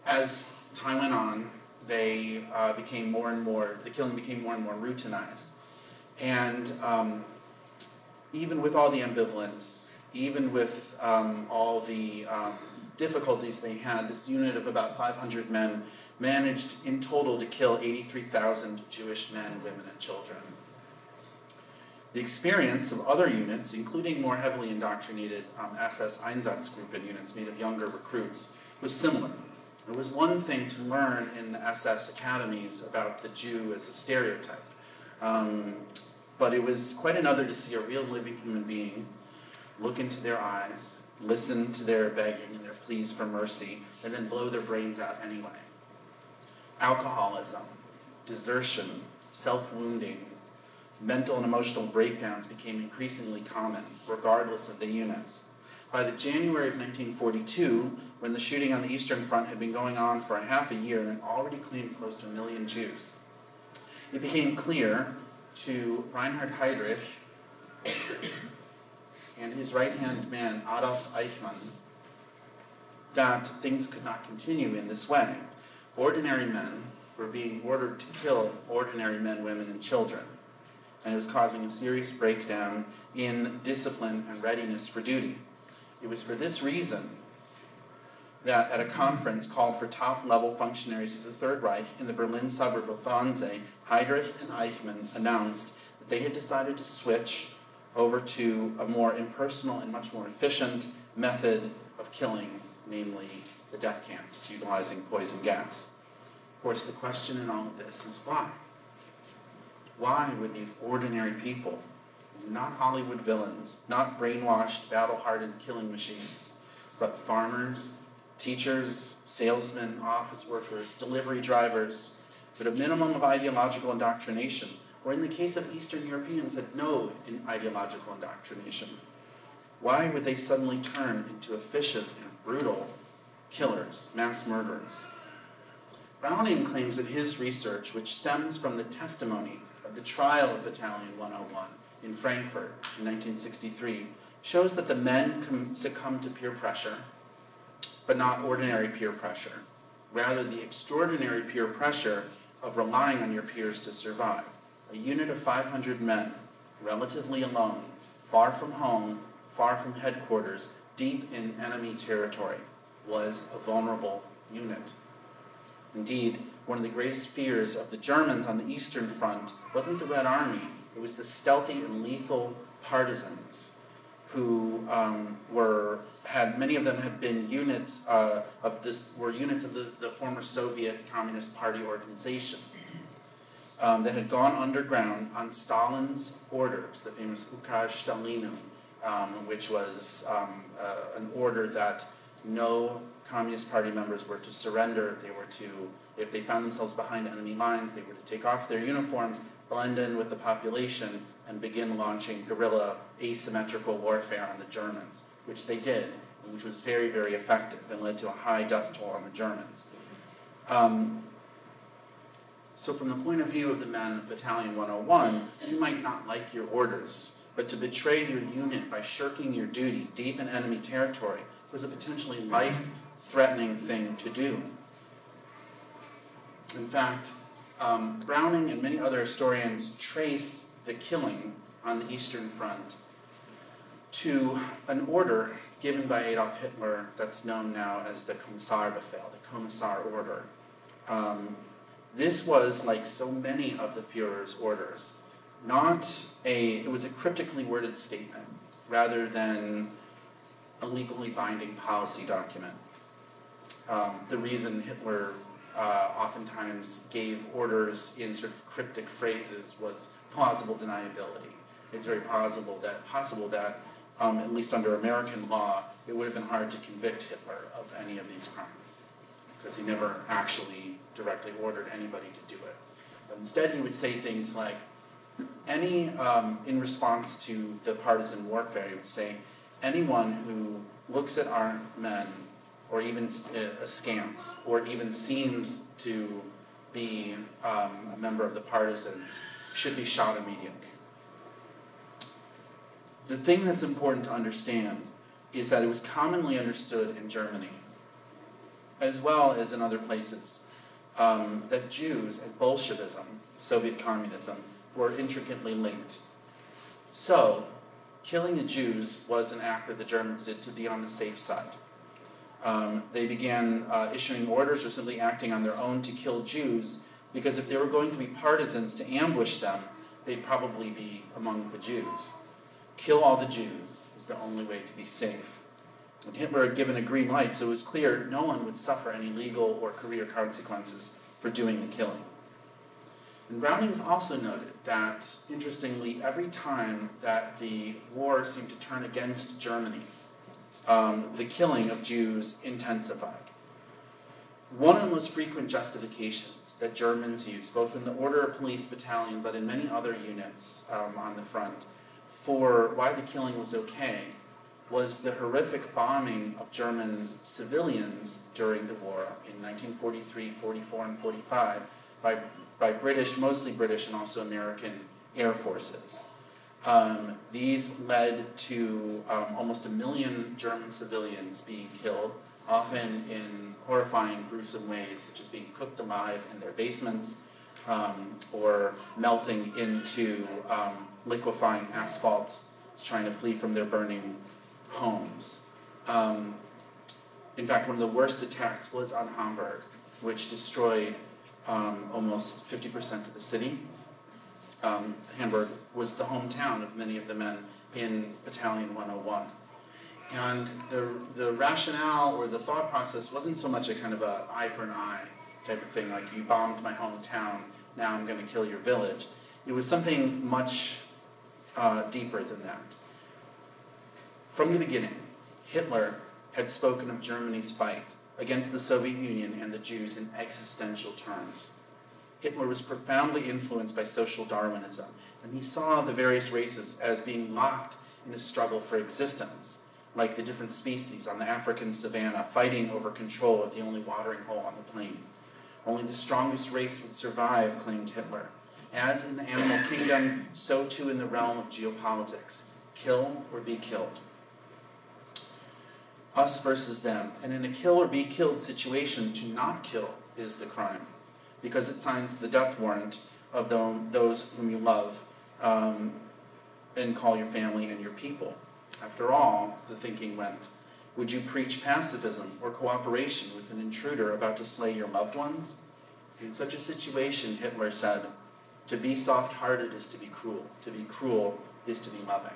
as time went on, they uh, became more and more, the killing became more and more routinized. And um, even with all the ambivalence, even with um, all the um, difficulties they had, this unit of about 500 men managed in total to kill 83,000 Jewish men, women, and children. The experience of other units, including more heavily indoctrinated um, SS Einsatzgruppen units made of younger recruits, was similar. It was one thing to learn in the SS academies about the Jew as a stereotype, um, but it was quite another to see a real living human being look into their eyes, listen to their begging and their pleas for mercy, and then blow their brains out anyway. Alcoholism, desertion, self wounding, mental and emotional breakdowns became increasingly common, regardless of the units. By the January of 1942, when the shooting on the Eastern Front had been going on for a half a year and already claimed close to a million Jews, it became clear to Reinhard Heydrich and his right hand man, Adolf Eichmann, that things could not continue in this way. Ordinary men were being ordered to kill ordinary men, women, and children, and it was causing a serious breakdown in discipline and readiness for duty. It was for this reason that at a conference called for top level functionaries of the Third Reich in the Berlin suburb of Wannsee, Heydrich and Eichmann announced that they had decided to switch over to a more impersonal and much more efficient method of killing, namely the death camps, utilizing poison gas. Of course, the question in all of this is why? Why would these ordinary people, not Hollywood villains, not brainwashed, battle hardened killing machines, but farmers, teachers, salesmen, office workers, delivery drivers, with a minimum of ideological indoctrination, or in the case of Eastern Europeans, had no ideological indoctrination. Why would they suddenly turn into efficient and brutal killers, mass murderers? Browning claims that his research, which stems from the testimony of the trial of Battalion 101 in Frankfurt in 1963, shows that the men succumbed to peer pressure, but not ordinary peer pressure. Rather, the extraordinary peer pressure of relying on your peers to survive. A unit of 500 men, relatively alone, far from home, far from headquarters, deep in enemy territory, was a vulnerable unit. Indeed, one of the greatest fears of the Germans on the Eastern Front wasn't the Red Army, it was the stealthy and lethal partisans who um, were had many of them had been units uh, of this were units of the, the former Soviet Communist Party organization um, that had gone underground on Stalin's orders, the famous Ukaz Stalinum, um, which was um, uh, an order that no Communist Party members were to surrender. They were to, if they found themselves behind enemy lines, they were to take off their uniforms, blend in with the population, and begin launching guerrilla asymmetrical warfare on the Germans, which they did, which was very, very effective and led to a high death toll on the Germans. Um, so, from the point of view of the men of Battalion 101, you might not like your orders, but to betray your unit by shirking your duty deep in enemy territory was a potentially life threatening thing to do. In fact, um, Browning and many other historians trace the killing on the Eastern Front to an order given by Adolf Hitler that's known now as the Kommissarbefehl, the Commissar Order. Um, this was, like so many of the Fuhrer's orders, not a, it was a cryptically worded statement rather than a legally binding policy document. Um, the reason Hitler uh, oftentimes gave orders in sort of cryptic phrases was plausible deniability. It's very possible that possible that, um, at least under American law, it would have been hard to convict Hitler of any of these crimes because he never actually directly ordered anybody to do it. But instead, he would say things like, any, um, in response to the partisan warfare, he would say, anyone who looks at our men or even uh, askance, or even seems to be um, a member of the partisans, should be shot immediately. The thing that's important to understand is that it was commonly understood in Germany, as well as in other places, um, that Jews and Bolshevism, Soviet communism, were intricately linked. So, killing the Jews was an act that the Germans did to be on the safe side um, they began uh, issuing orders or simply acting on their own to kill Jews because if they were going to be partisans to ambush them, they'd probably be among the Jews. Kill all the Jews was the only way to be safe. And Hitler had given a green light, so it was clear no one would suffer any legal or career consequences for doing the killing. And Browning has also noted that, interestingly, every time that the war seemed to turn against Germany, um, the killing of Jews intensified. One of the most frequent justifications that Germans used, both in the Order of Police Battalion but in many other units um, on the front, for why the killing was okay, was the horrific bombing of German civilians during the war in 1943, 44, and 45 by, by British, mostly British and also American air forces. Um, these led to um, almost a million German civilians being killed, often in horrifying, gruesome ways, such as being cooked alive in their basements um, or melting into um, liquefying asphalt, trying to flee from their burning homes. Um, in fact, one of the worst attacks was on Hamburg, which destroyed um, almost 50% of the city. Um, Hamburg was the hometown of many of the men in Battalion 101. And the, the rationale or the thought process wasn't so much a kind of a eye for an eye type of thing, like you bombed my hometown, now I'm going to kill your village. It was something much uh, deeper than that. From the beginning, Hitler had spoken of Germany's fight against the Soviet Union and the Jews in existential terms. Hitler was profoundly influenced by social Darwinism, and he saw the various races as being locked in a struggle for existence, like the different species on the African savannah fighting over control of the only watering hole on the plain. Only the strongest race would survive, claimed Hitler. As in the animal kingdom, so too in the realm of geopolitics kill or be killed. Us versus them. And in a kill or be killed situation, to not kill is the crime because it signs the death warrant of those whom you love um, and call your family and your people. After all, the thinking went, would you preach pacifism or cooperation with an intruder about to slay your loved ones? In such a situation, Hitler said, to be soft hearted is to be cruel, to be cruel is to be loving.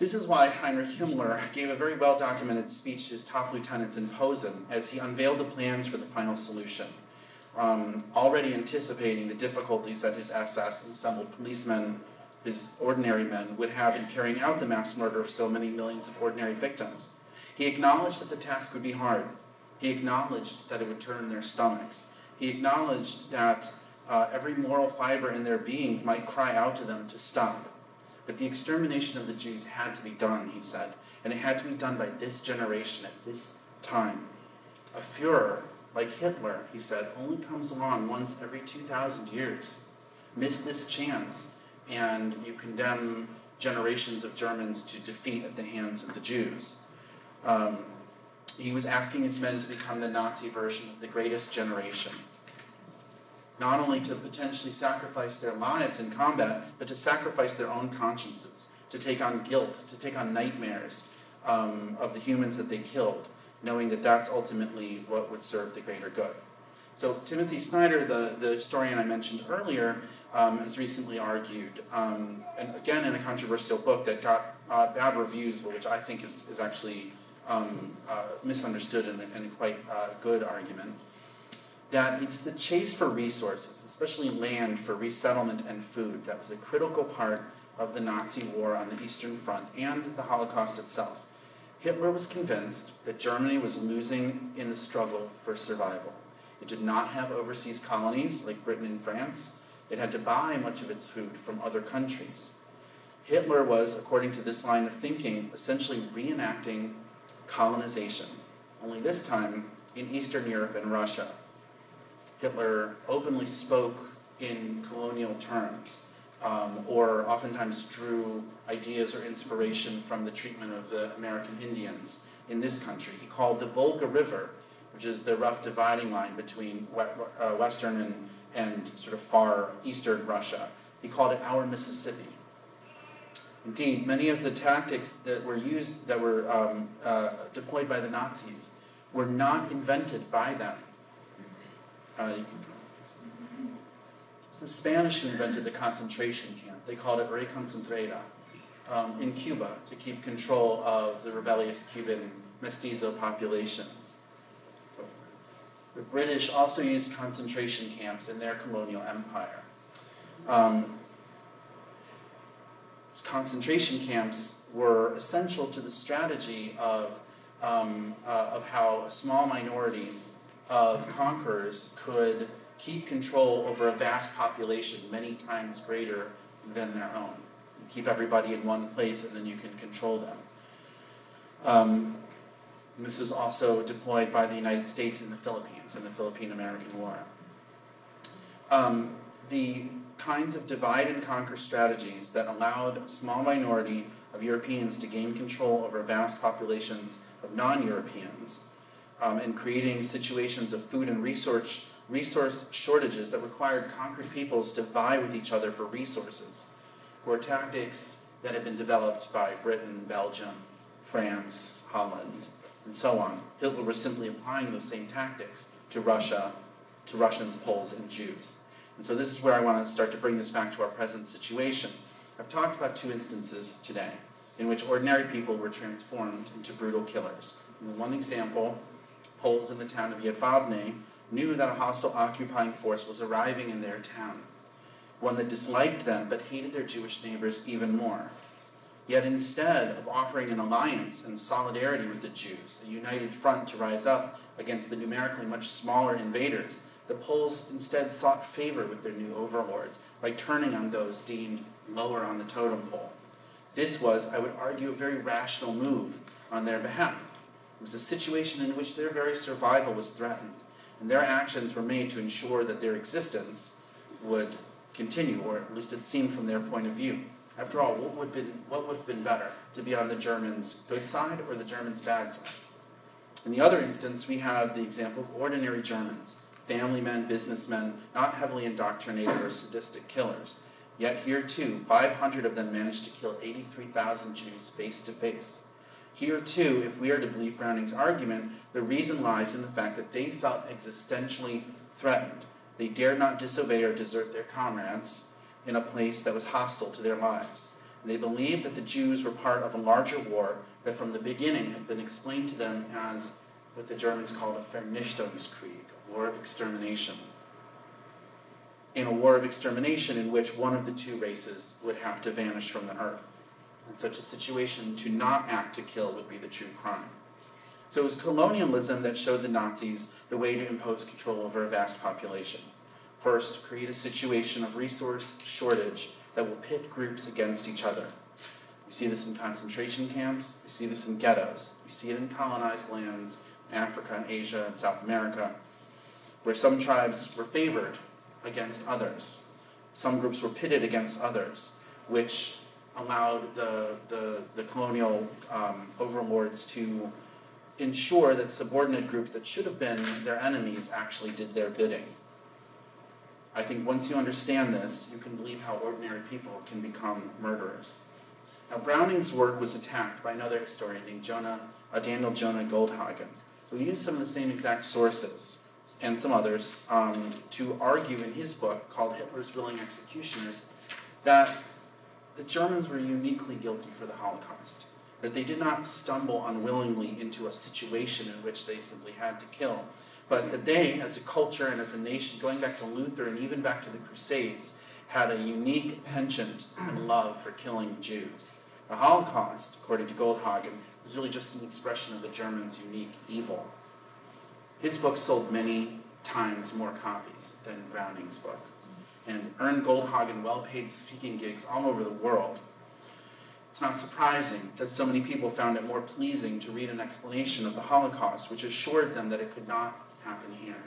This is why Heinrich Himmler gave a very well documented speech to his top lieutenants in Posen as he unveiled the plans for the final solution. Um, already anticipating the difficulties that his SS and assembled policemen, his ordinary men, would have in carrying out the mass murder of so many millions of ordinary victims. He acknowledged that the task would be hard. He acknowledged that it would turn their stomachs. He acknowledged that uh, every moral fiber in their beings might cry out to them to stop. But the extermination of the Jews had to be done, he said, and it had to be done by this generation at this time. A Fuhrer, like Hitler, he said, only comes along once every 2,000 years. Miss this chance, and you condemn generations of Germans to defeat at the hands of the Jews. Um, he was asking his men to become the Nazi version of the greatest generation not only to potentially sacrifice their lives in combat, but to sacrifice their own consciences, to take on guilt, to take on nightmares um, of the humans that they killed, knowing that that's ultimately what would serve the greater good. So Timothy Snyder, the, the historian I mentioned earlier, um, has recently argued, um, and again in a controversial book that got uh, bad reviews, but which I think is, is actually um, uh, misunderstood and, and quite uh, good argument, that it's the chase for resources, especially land for resettlement and food, that was a critical part of the Nazi war on the Eastern Front and the Holocaust itself. Hitler was convinced that Germany was losing in the struggle for survival. It did not have overseas colonies like Britain and France. It had to buy much of its food from other countries. Hitler was, according to this line of thinking, essentially reenacting colonization, only this time in Eastern Europe and Russia. Hitler openly spoke in colonial terms, um, or oftentimes drew ideas or inspiration from the treatment of the American Indians in this country. He called the Volga River, which is the rough dividing line between uh, western and, and sort of far eastern Russia, he called it our Mississippi. Indeed, many of the tactics that were used, that were um, uh, deployed by the Nazis, were not invented by them. Uh, you can, the Spanish who invented the concentration camp. They called it Reconcentrada um, in Cuba to keep control of the rebellious Cuban mestizo population. The British also used concentration camps in their colonial empire. Um, concentration camps were essential to the strategy of, um, uh, of how a small minority of conquerors could keep control over a vast population many times greater than their own. keep everybody in one place and then you can control them. Um, this is also deployed by the United States in the Philippines in the Philippine American War. Um, the kinds of divide and conquer strategies that allowed a small minority of Europeans to gain control over vast populations of non Europeans, um, and creating situations of food and resource, resource shortages that required conquered peoples to vie with each other for resources, were tactics that had been developed by Britain, Belgium, France, Holland, and so on. Hitler was simply applying those same tactics to Russia, to Russians, Poles, and Jews. And so this is where I want to start to bring this back to our present situation. I've talked about two instances today in which ordinary people were transformed into brutal killers. In one example, Poles in the town of Jedwabne knew that a hostile occupying force was arriving in their town, one that disliked them but hated their Jewish neighbors even more. Yet instead of offering an alliance and solidarity with the Jews, a united front to rise up against the numerically much smaller invaders, the Poles instead sought favor with their new overlords by turning on those deemed lower on the totem pole. This was, I would argue, a very rational move on their behalf. It was a situation in which their very survival was threatened, and their actions were made to ensure that their existence would continue, or at least it seemed from their point of view. After all, what would, been, what would have been better, to be on the Germans' good side or the Germans' bad side? In the other instance, we have the example of ordinary Germans, family men, businessmen, not heavily indoctrinated or sadistic killers. Yet here too, 500 of them managed to kill 83,000 Jews face to face. Here too, if we are to believe Browning's argument, the reason lies in the fact that they felt existentially threatened. They dared not disobey or desert their comrades in a place that was hostile to their lives. They believed that the Jews were part of a larger war that from the beginning had been explained to them as what the Germans called a Vernichtungskrieg, war of extermination. In a war of extermination in which one of the two races would have to vanish from the earth. In such a situation, to not act to kill would be the true crime. So it was colonialism that showed the Nazis the way to impose control over a vast population. First, create a situation of resource shortage that will pit groups against each other. We see this in concentration camps, we see this in ghettos, we see it in colonized lands, Africa, Asia, and South America, where some tribes were favored against others. Some groups were pitted against others, which allowed the, the, the colonial um, overlords to ensure that subordinate groups that should have been their enemies actually did their bidding. I think once you understand this, you can believe how ordinary people can become murderers. Now, Browning's work was attacked by another historian named Jonah, uh, Daniel Jonah Goldhagen, who used some of the same exact sources and some others um, to argue in his book called Hitler's Willing Executioners that the Germans were uniquely guilty for the Holocaust, that they did not stumble unwillingly into a situation in which they simply had to kill, but that they, as a culture and as a nation, going back to Luther and even back to the Crusades, had a unique penchant and love for killing Jews. The Holocaust, according to Goldhagen, was really just an expression of the Germans' unique evil. His book sold many times more copies than Browning's book and earned Goldhagen well paid speaking gigs all over the world. It's not surprising that so many people found it more pleasing to read an explanation of the Holocaust, which assured them that it could not happen here.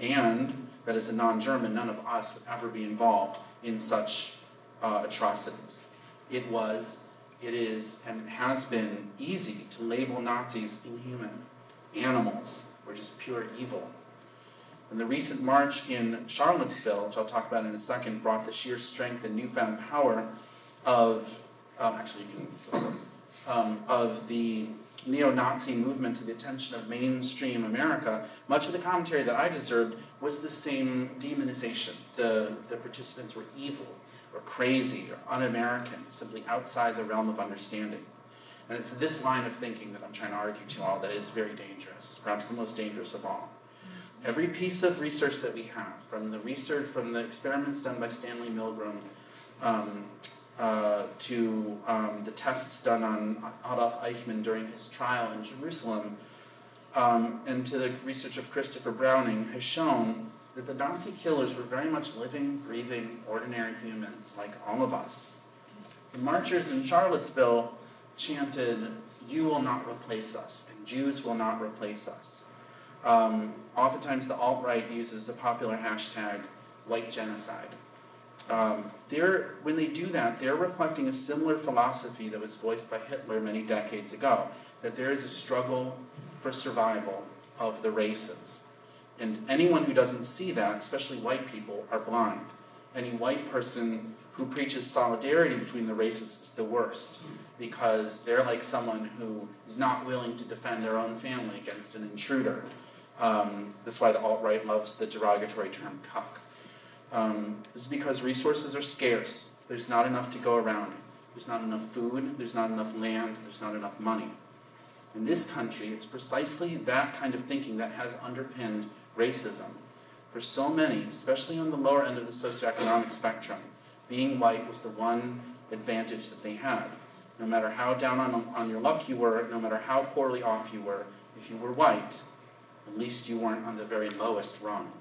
And that as a non German, none of us would ever be involved in such uh, atrocities. It was, it is, and has been easy to label Nazis inhuman, animals, or just pure evil. And the recent march in Charlottesville, which I'll talk about in a second, brought the sheer strength and newfound power of, um, actually, you can, um, of the neo-Nazi movement to the attention of mainstream America. Much of the commentary that I deserved was the same demonization. The, the participants were evil, or crazy, or un-American, simply outside the realm of understanding. And it's this line of thinking that I'm trying to argue to all that is very dangerous, perhaps the most dangerous of all. Every piece of research that we have, from the research, from the experiments done by Stanley Milgram, um, uh, to um, the tests done on Adolf Eichmann during his trial in Jerusalem, um, and to the research of Christopher Browning, has shown that the Nazi killers were very much living, breathing, ordinary humans like all of us. The marchers in Charlottesville chanted, You will not replace us, and Jews will not replace us. Um, oftentimes, the alt right uses the popular hashtag white genocide um, they're, when they do that, they're reflecting a similar philosophy that was voiced by Hitler many decades ago, that there is a struggle for survival of the races. And anyone who doesn't see that, especially white people, are blind. Any white person who preaches solidarity between the races is the worst because they're like someone who is not willing to defend their own family against an intruder. Um, that's why the alt right loves the derogatory term cuck. Um, this is because resources are scarce. There's not enough to go around. There's not enough food, there's not enough land, there's not enough money. In this country, it's precisely that kind of thinking that has underpinned racism. For so many, especially on the lower end of the socioeconomic spectrum, being white was the one advantage that they had. No matter how down on, on your luck you were, no matter how poorly off you were, if you were white, at least you weren't on the very lowest rung.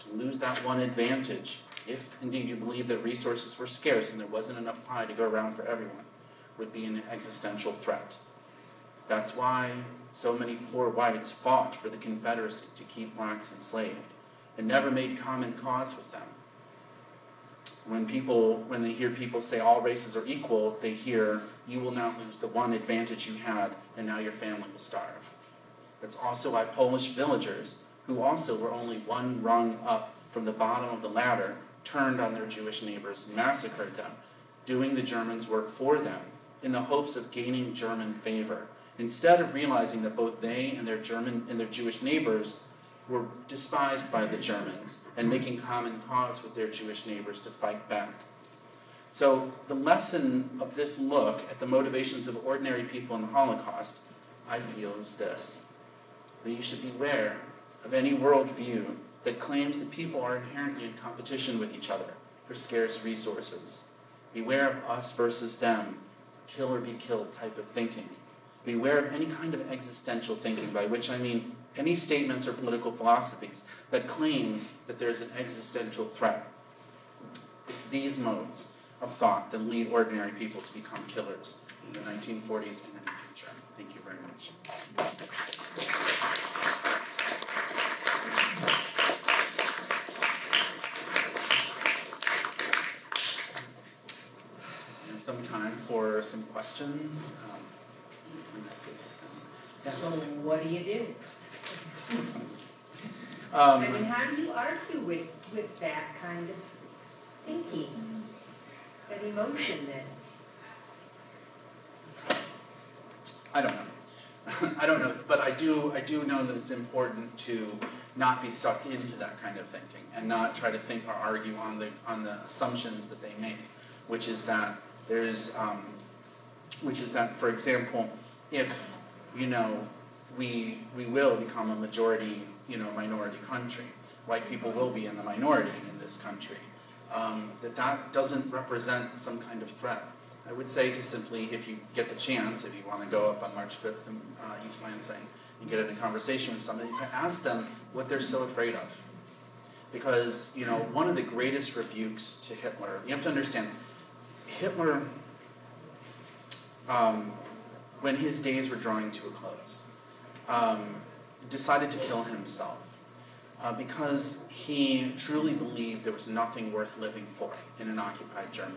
To lose that one advantage, if indeed you believed that resources were scarce and there wasn't enough pie to go around for everyone, would be an existential threat. That's why so many poor whites fought for the Confederacy to keep blacks enslaved and never made common cause with them. When people, when they hear people say all races are equal, they hear you will now lose the one advantage you had and now your family will starve. That's also why Polish villagers, who also were only one rung up from the bottom of the ladder, turned on their Jewish neighbors and massacred them, doing the Germans' work for them in the hopes of gaining German favor instead of realizing that both they and their German and their Jewish neighbors were despised by the Germans and making common cause with their Jewish neighbors to fight back. So, the lesson of this look at the motivations of ordinary people in the Holocaust, I feel, is this that you should beware of any worldview that claims that people are inherently in competition with each other for scarce resources. Beware of us versus them, kill or be killed type of thinking. Beware of any kind of existential thinking, by which I mean any statements or political philosophies that claim that there is an existential threat. It's these modes of thought that lead ordinary people to become killers in the 1940s and in the future. Thank you very much. some time for some questions. Um, so what do you do? Um, I mean, how do you argue with, with that kind of thinking, that emotion then? I don't know. I don't know, but I do. I do know that it's important to not be sucked into that kind of thinking and not try to think or argue on the on the assumptions that they make, which is that there's, um, which is that, for example, if you know we we will become a majority, you know, minority country. White people will be in the minority in this country. Um, that that doesn't represent some kind of threat. I would say to simply, if you get the chance, if you want to go up on March 5th to uh, East Lansing and get in a conversation with somebody, to ask them what they're so afraid of. Because, you know, one of the greatest rebukes to Hitler, you have to understand, Hitler, um, when his days were drawing to a close, um, decided to kill himself uh, because he truly believed there was nothing worth living for in an occupied Germany.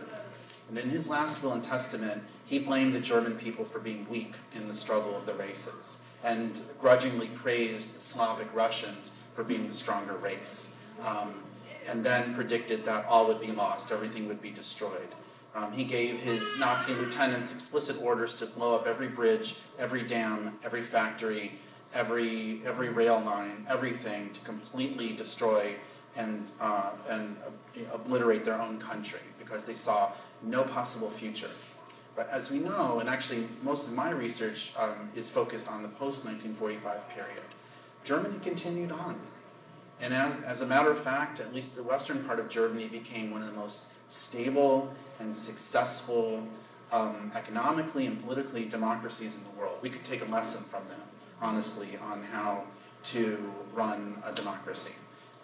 And in his last will and testament, he blamed the German people for being weak in the struggle of the races and grudgingly praised Slavic Russians for being the stronger race. Um, and then predicted that all would be lost, everything would be destroyed. Um, he gave his Nazi lieutenants explicit orders to blow up every bridge, every dam, every factory, every every rail line, everything to completely destroy and uh, and uh, obliterate their own country because they saw no possible future. But as we know, and actually most of my research um, is focused on the post 1945 period, Germany continued on. And as, as a matter of fact, at least the western part of Germany became one of the most stable and successful um, economically and politically democracies in the world. We could take a lesson from them, honestly, on how to run a democracy.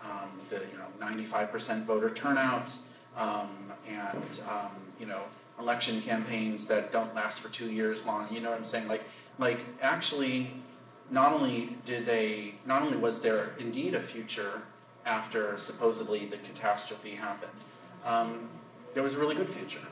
Um, the you know 95% voter turnout um, and um, you know election campaigns that don't last for two years long. You know what I'm saying? Like like actually, not only did they not only was there indeed a future after supposedly the catastrophe happened, um, there was a really good future.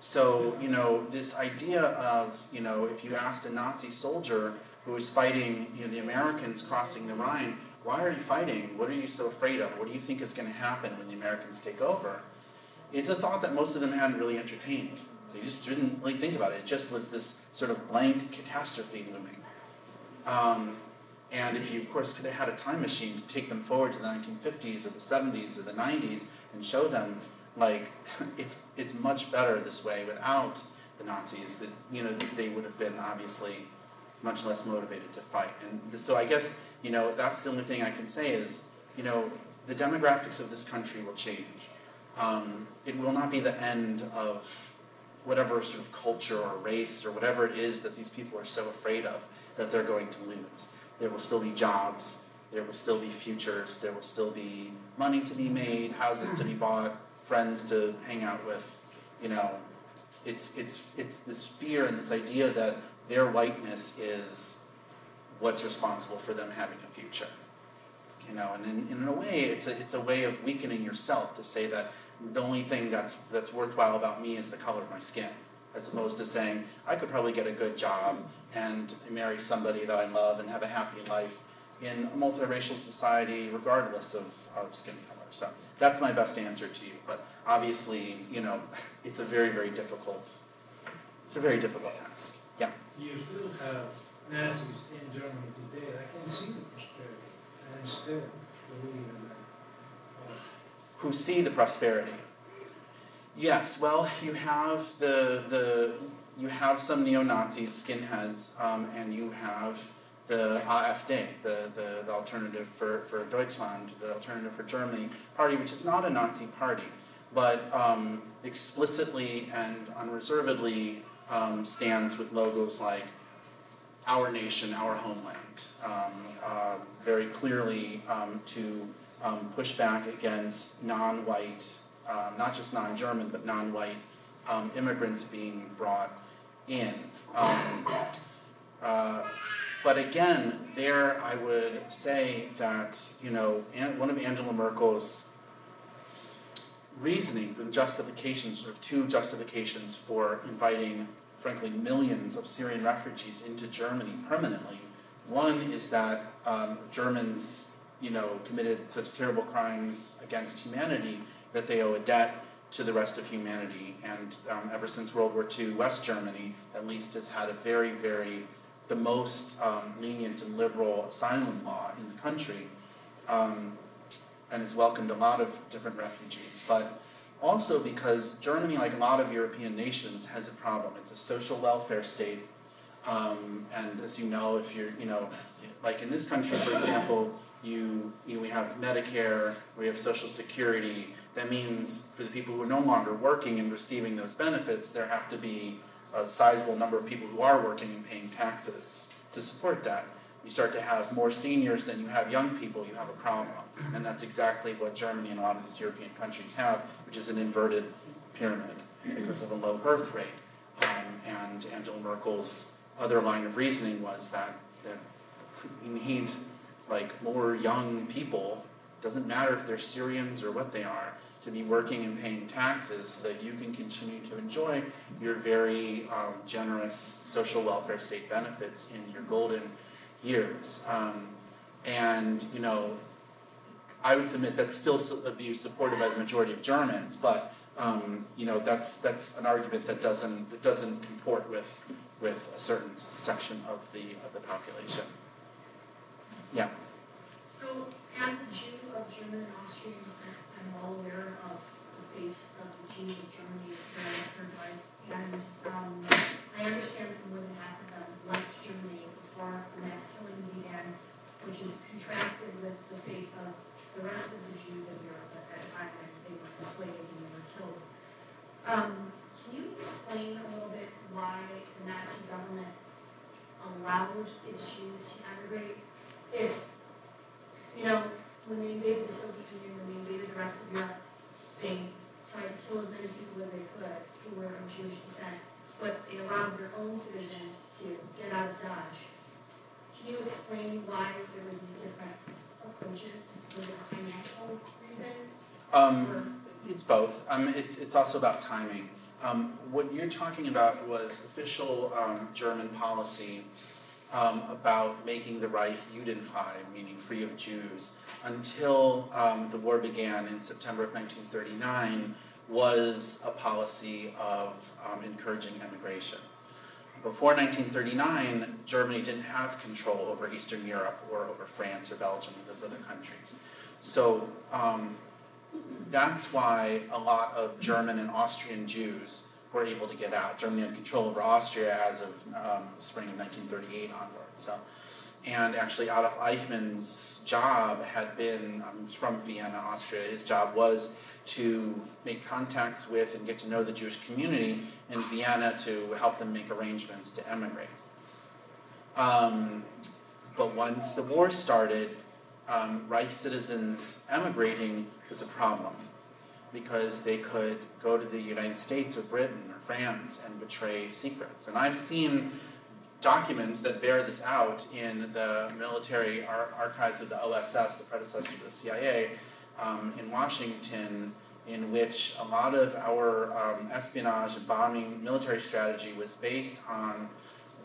So, you know, this idea of, you know, if you asked a Nazi soldier who was fighting, you know, the Americans crossing the Rhine, why are you fighting? What are you so afraid of? What do you think is going to happen when the Americans take over? It's a thought that most of them hadn't really entertained. They just didn't really think about it. It just was this sort of blank catastrophe looming. Um, and if you, of course, could have had a time machine to take them forward to the 1950s or the 70s or the 90s and show them, like, it's, it's much better this way without the Nazis. This, you know, they would have been obviously much less motivated to fight. And so I guess, you know, that's the only thing I can say is, you know, the demographics of this country will change. Um, it will not be the end of whatever sort of culture or race or whatever it is that these people are so afraid of that they're going to lose. There will still be jobs, there will still be futures, there will still be money to be made, houses to be bought, friends to hang out with, you know. It's it's it's this fear and this idea that their whiteness is what's responsible for them having a future. You know, and in, in a way it's a it's a way of weakening yourself to say that the only thing that's that's worthwhile about me is the color of my skin as opposed to saying I could probably get a good job and marry somebody that I love and have a happy life in a multiracial society regardless of, of skin color. So that's my best answer to you. But obviously, you know, it's a very, very difficult it's a very difficult task. You still have Nazis in Germany today. I can see the prosperity and still believe in that. Who see the prosperity. Yes, well, you have the the you have some neo Nazis, skinheads, um, and you have the AfD, the, the, the alternative for, for Deutschland, the alternative for Germany party, which is not a Nazi party, but um, explicitly and unreservedly um, stands with logos like our nation, our homeland, um, uh, very clearly um, to um, push back against non-white, uh, not just non-German, but non-white immigrants being brought in. Uh, but again, there I would say that, you know, one of Angela Merkel's reasonings and justifications, sort of two justifications for inviting, frankly, millions of Syrian refugees into Germany permanently. One is that um, Germans, you know, committed such terrible crimes against humanity that they owe a debt to the rest of humanity. And um, ever since World War II, West Germany, at least, has had a very, very, the most um, lenient and liberal asylum law in the country, um, and has welcomed a lot of different refugees. But also because Germany, like a lot of European nations, has a problem. It's a social welfare state. Um, and as you know, if you're, you know, like in this country, for example, you, you we have Medicare, we have Social Security, that means for the people who are no longer working and receiving those benefits, there have to be a sizable number of people who are working and paying taxes to support that. You start to have more seniors than you have young people, you have a problem. And that's exactly what Germany and a lot of these European countries have, which is an inverted pyramid because of a low birth rate. Um, and Angela Merkel's other line of reasoning was that, that we need like more young people doesn't matter if they're Syrians or what they are, to be working and paying taxes so that you can continue to enjoy your very um, generous social welfare state benefits in your golden years. Um, and, you know, I would submit that's still a view supported by the majority of Germans, but um, you know that's that's an argument that doesn't that doesn't comport with with a certain section of the of the population. Yeah. So, as a Jew of German and Austrian descent, I'm well aware of the fate of the Jews of Germany during the Third Reich. And um, I understand that more than half of them left Germany before the mass killings began, which is contrasted with the fate of the rest of the Jews of Europe at that time when they were enslaved and they were killed. Um, can you explain a little bit why the Nazi government allowed its Jews to emigrate? If, you know, when they invaded the Soviet Union, when they invaded the rest of Europe, they tried to kill as many people as they could who were of Jewish descent, but they allowed their own citizens to get out of Dodge. Can you explain why there were these different financial reason? Um, It's both. Um, it's, it's also about timing. Um, what you're talking about was official um, German policy um, about making the Reich Judenfrei, meaning free of Jews, until um, the war began in September of 1939, was a policy of encouraging emigration. Before 1939, Germany didn't have control over Eastern Europe or over France or Belgium or those other countries. So um, that's why a lot of German and Austrian Jews were able to get out. Germany had control over Austria as of um, spring of 1938 onward. So, and actually, Adolf Eichmann's job had been um, from Vienna, Austria. His job was to make contacts with and get to know the Jewish community in Vienna to help them make arrangements to emigrate. Um, but once the war started, um, Reich citizens emigrating was a problem because they could go to the United States or Britain or France and betray secrets. And I've seen documents that bear this out in the military ar- archives of the OSS, the predecessor to the CIA, um, in Washington, in which a lot of our um, espionage and bombing military strategy was based on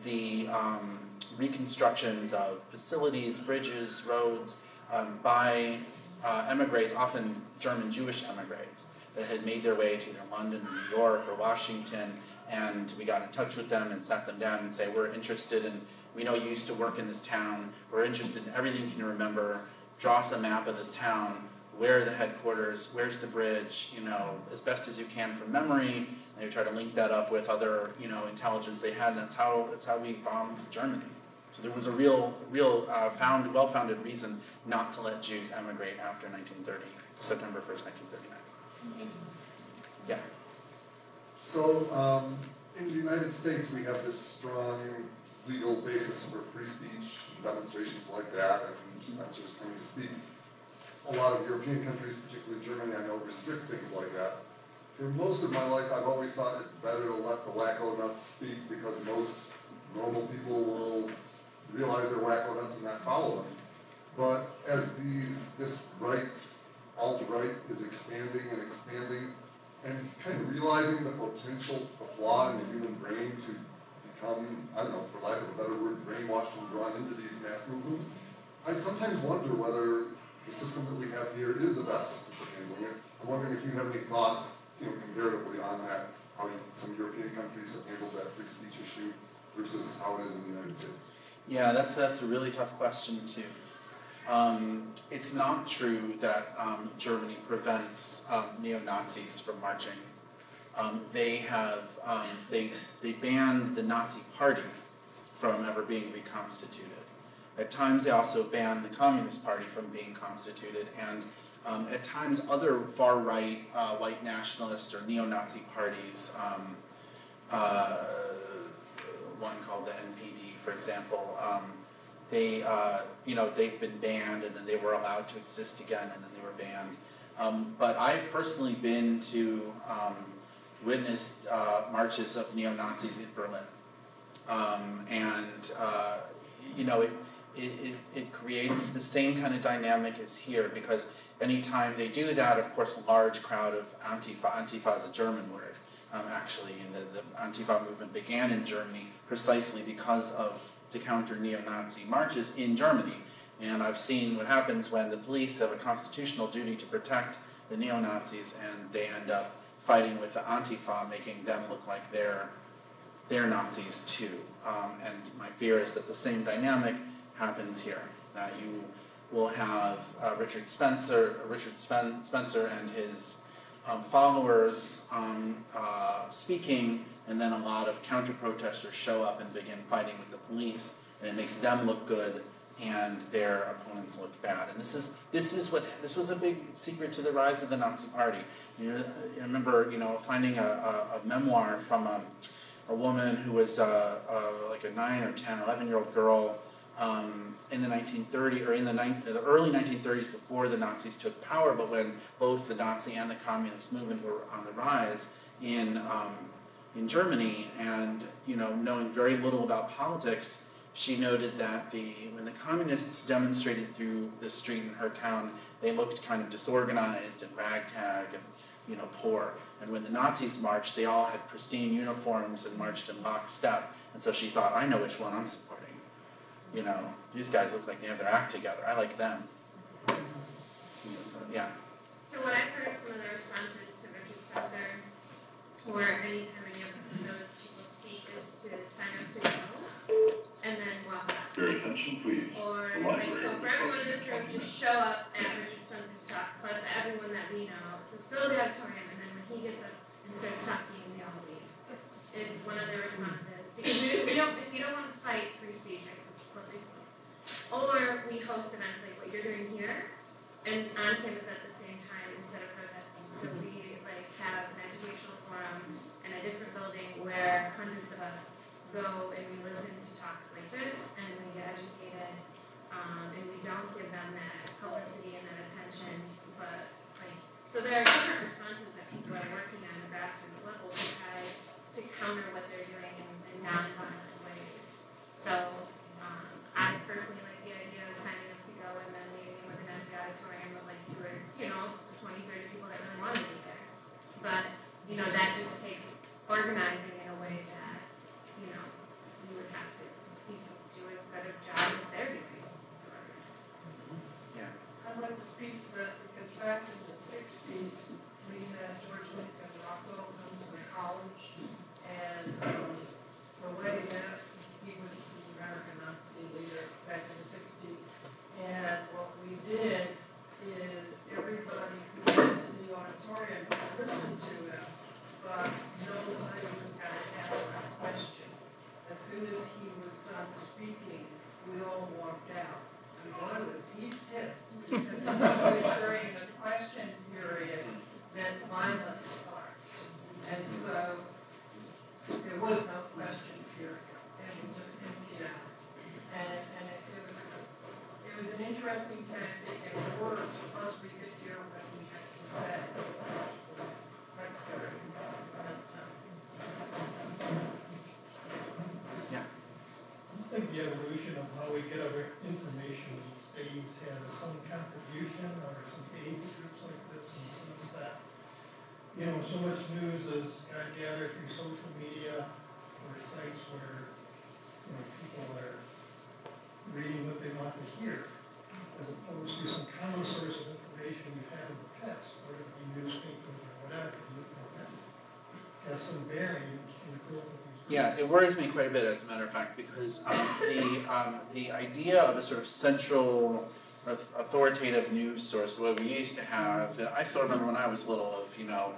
the um, reconstructions of facilities, bridges, roads um, by uh, emigres, often German Jewish emigres, that had made their way to either London, New York, or Washington, and we got in touch with them and sat them down and say, we're interested in, we know you used to work in this town, we're interested in everything you can remember, draw us a map of this town, where are the headquarters, where's the bridge, you know, as best as you can from memory, and they try to link that up with other, you know, intelligence they had, and that's how, that's how we bombed Germany. So there was a real, real uh, found, well-founded reason not to let Jews emigrate after 1930, September 1st, 1939. Yeah. So, um, in the United States, we have this strong legal basis for free speech, demonstrations like that, and Spencer's coming to speak. A lot of European countries, particularly Germany, I know, restrict things like that. For most of my life, I've always thought it's better to let the wacko nuts speak because most normal people will realize they're wacko nuts and not follow them. But as these, this right, alt-right is expanding and expanding, and kind of realizing the potential, the flaw in the human brain to become, I don't know, for lack of a better word, brainwashed and drawn into these mass movements, I sometimes wonder whether the system that we have here is the best system for handling it. I'm wondering if you have any thoughts, you know, comparatively on that, how some European countries have handled that free speech issue versus how it is in the United States. Yeah, that's that's a really tough question too. Um, it's not true that um, Germany prevents um, neo Nazis from marching. Um, they have um, they they banned the Nazi Party from ever being reconstituted. At times, they also banned the Communist Party from being constituted, and um, at times, other far right uh, white nationalist or neo Nazi parties. Uh, one called the NPD, for example, um, they, uh, you know, they've been banned and then they were allowed to exist again and then they were banned. Um, but I've personally been to um, witnessed uh, marches of neo Nazis in Berlin, um, and uh, you know, it, it, it, it creates the same kind of dynamic as here because anytime they do that, of course, a large crowd of Antifa, Antifa is a German word, um, actually, and the, the Antifa movement began in Germany precisely because of to counter neo-Nazi marches in Germany. And I've seen what happens when the police have a constitutional duty to protect the neo-Nazis and they end up fighting with the Antifa, making them look like they're, they're Nazis too. Um, and my fear is that the same dynamic happens here, that you will have uh, Richard Spencer, Richard Spen- Spencer and his um, followers um, uh, speaking and then a lot of counter protesters show up and begin fighting with the police, and it makes them look good and their opponents look bad. And this is this is what this was a big secret to the rise of the Nazi Party. You know, I remember you know finding a, a, a memoir from a, a woman who was uh, uh, like a nine or 10, 11 year old girl um, in the 1930s or in the, the early 1930s before the Nazis took power, but when both the Nazi and the communist movement were on the rise in um, in Germany, and you know, knowing very little about politics, she noted that the when the communists demonstrated through the street in her town, they looked kind of disorganized and ragtag, and you know, poor. And when the Nazis marched, they all had pristine uniforms and marched in lockstep. And so she thought, I know which one I'm supporting. You know, these guys look like they have their act together. I like them. So, yeah. So what I've heard of some of the responses to Richard Spencer, or anytime any of those people speak, is to sign up to go, and then walk out. Your attention, please. Or The like, library so for everyone in this room to show up Yeah, it worries me quite a bit, as a matter of fact, because um, the um, the idea of a sort of central authoritative news source, way we used to have, I still remember when I was little, of you know,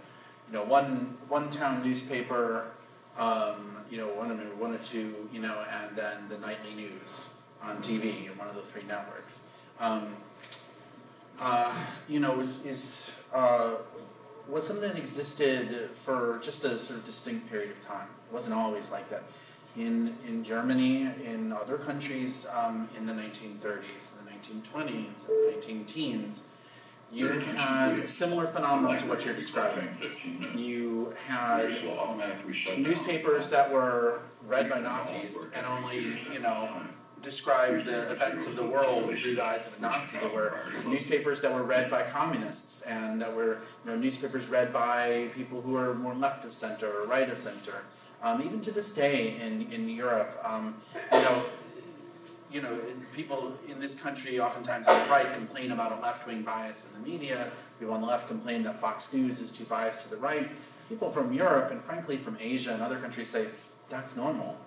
you know, one one town newspaper, um, you know, one one or two, you know, and then the nightly news on TV in one of the three networks. Um, uh, you know, is is uh, was something that existed for just a sort of distinct period of time. It wasn't always like that. In in Germany, in other countries, um, in the 1930s, the 1920s, and the 19 teens, you had a similar phenomenon to what you're describing. You had newspapers that were read by Nazis and only, you know, described the events of the world through the eyes of a Nazi. There were newspapers that were read by communists and that were, you know, newspapers read by people who are more left of center or right of center. Um, even to this day in, in Europe, um, you know, you know, people in this country oftentimes on the right complain about a left-wing bias in the media. People on the left complain that Fox News is too biased to the right. People from Europe and frankly from Asia and other countries say that's normal.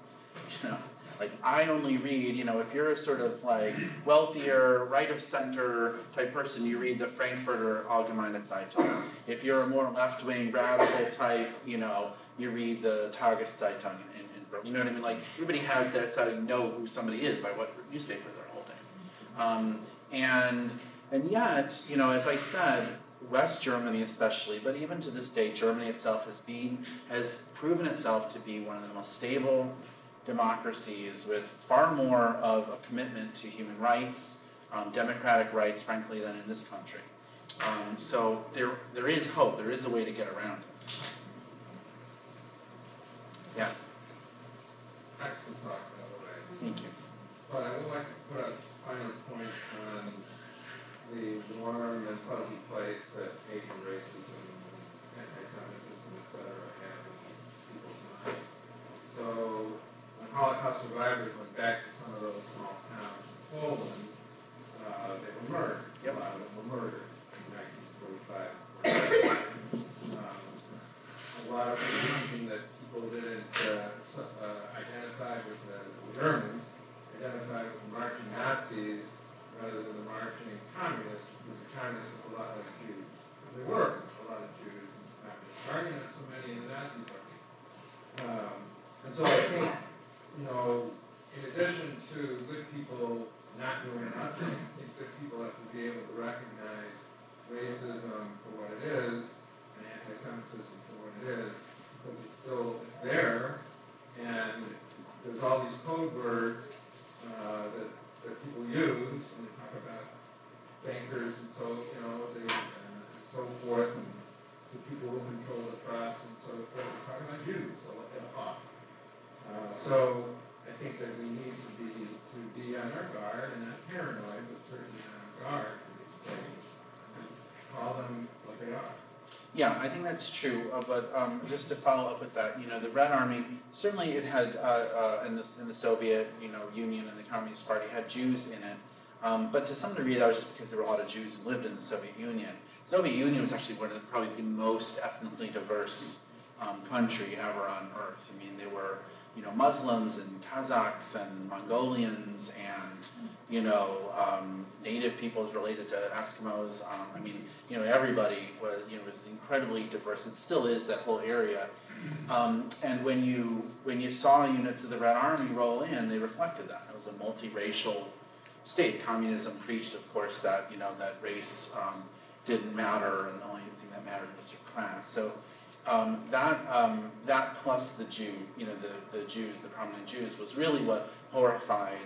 You know, like I only read, you know, if you're a sort of like wealthier, right of center type person, you read the Frankfurter Allgemeine Zeitung. If you're a more left-wing, radical type, you know, you read the Tageszeitung in, in Berlin. You know what I mean? Like everybody has that so you know who somebody is by what newspaper they're holding. Um, and and yet, you know, as I said, West Germany especially, but even to this day, Germany itself has been has proven itself to be one of the most stable democracies with far more of a commitment to human rights, um, democratic rights, frankly, than in this country. Um, so there there is hope. There is a way to get around it. Yeah. Excellent talk, by the way. Thank you. But I would like to put a finer point on the warm and fuzzy place that hate and racism and anti-Semitism, et cetera, have in people's minds. So Holocaust survivors went back to some of those small towns in Poland, uh, they were murdered. Yep. A lot of them were murdered in nineteen forty-five. Um, A lot of the reason that people didn't, uh, uh, identify with the Germans, identified with the marching Nazis rather than the marching communists, because the communists looked a lot like Jews. Because they were a lot of Jews and communists, not so many in the Nazi party. Um, and so I think, you know, in addition to good people not doing much, I think good people have to be able to recognize racism for what it is and anti-Semitism for what it is, because it's still, it's there, and there's all these code words, uh, that, that people use when they talk about bankers and so, you know, they, and so forth, and the people who control the press and so forth, they're talking about Jews, so let them off. Uh, so I think that we need to be, to be on our guard, and not paranoid, but certainly on our guard for these things, and call them what they are. Yeah, I think that's true, uh, but um, just to follow up with that, you know, the Red Army, certainly it had, uh, uh, in the, in the Soviet, you know, Union and the Communist Party had Jews in it. Um, but to some degree, that was just because there were a lot of Jews who lived in the Soviet Union. The Soviet Union was actually one of the, probably the most ethnically diverse um, country ever on earth. I mean, there were, you know, Muslims and Kazakhs and Mongolians and, you know, um, native peoples related to Eskimos. Um, I mean, you know, everybody was, you know, was incredibly diverse. It still is that whole area. Um, and when you when you saw units of the Red Army roll in, they reflected that. It was a multiracial state. Communism preached, of course, that you know that race um, didn't matter, and the only thing that mattered was your class. So um, that um, that plus the Jew, you know, the the Jews, the prominent Jews, was really what horrified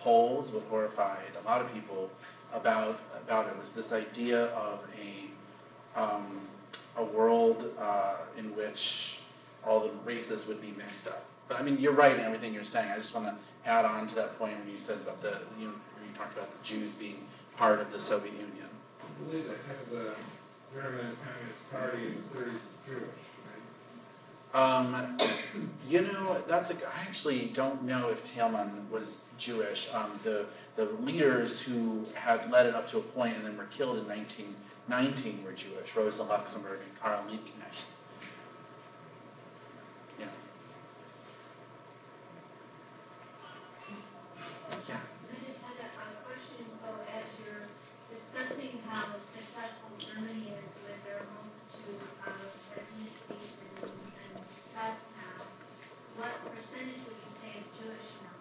Poles, what horrified a lot of people about about it was this idea of a um, a world uh, in which all the races would be mixed up. But I mean, you're right in everything you're saying. I just want to add on to that point when you said about the you know, you talked about the Jews being part of the Soviet Union. I believe that head of the German Communist Party in the thirties was Jewish, Um, you know, that's a, I actually don't know if Thälmann was Jewish. Um, the the leaders who had led it up to a point and then were killed in 1919 were Jewish. Rosa Luxemburg and Karl Liebknecht. Yeah. Yeah. I just had a, a question, so as you're discussing how successful Germany is with their multitude of ethnicities and, and success now, what percentage would you say is Jewish now?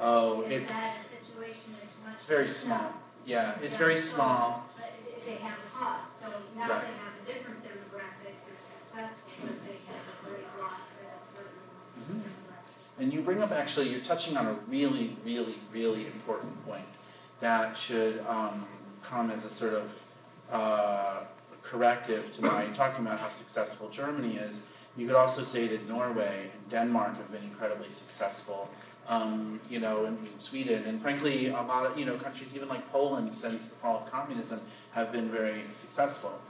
Oh, it's a situation that's much? it's very small. Yeah, it's very small. But they have a costs, so now they have a different demographic, they're successful, they have a great loss at a certain Mhm. demographic. And you bring up actually, you're touching on a really, really, really important point that should um, come as a sort of uh, corrective to my talking about how successful Germany is. You could also say that Norway and Denmark have been incredibly successful. Um, you know, and Sweden, and frankly, a lot of you know countries, even like Poland, since the fall of communism, have been very successful.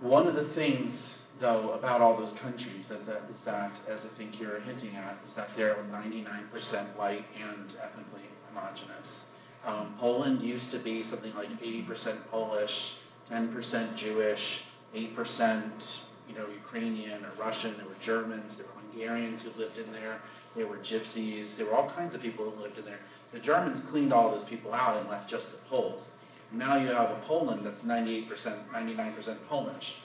One of the things, though, about all those countries that, that is that, as I think you're hinting at, is that they're 99% white and ethnically homogenous. Um, Poland used to be something like 80% Polish, 10% Jewish, 8% you know Ukrainian or Russian. There were Germans, there were Hungarians who lived in there. There were Gypsies. There were all kinds of people who lived in there. The Germans cleaned all those people out and left just the Poles. Now you have a Poland that's 98%, 99% Polish.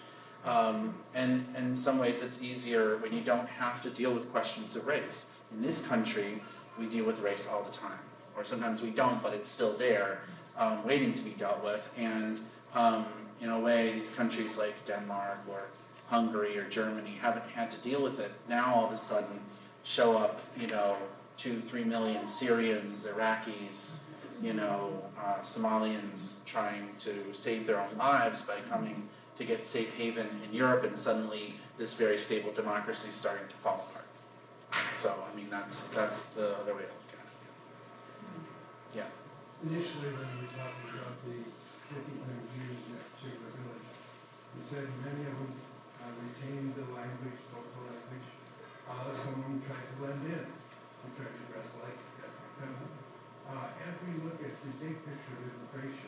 Um, and, and in some ways it's easier when you don't have to deal with questions of race. In this country, we deal with race all the time. Or sometimes we don't, but it's still there, um, waiting to be dealt with. And um, in a way, these countries like Denmark or Hungary or Germany haven't had to deal with it. Now all of a sudden show up, you know, two, three million Syrians, Iraqis, you know, uh, Somalians trying to save their own lives by coming to get safe haven in Europe, and suddenly this very stable democracy is starting to fall apart. So, I mean, that's that's the other way to look at it. Yeah. Initially, when we were talking about the fifty hundred Jews next to the village, you said many of them retained the language. Uh, some tried to blend in, some tried to dress like, et cetera, et cetera. Uh, as we look at the big picture of immigration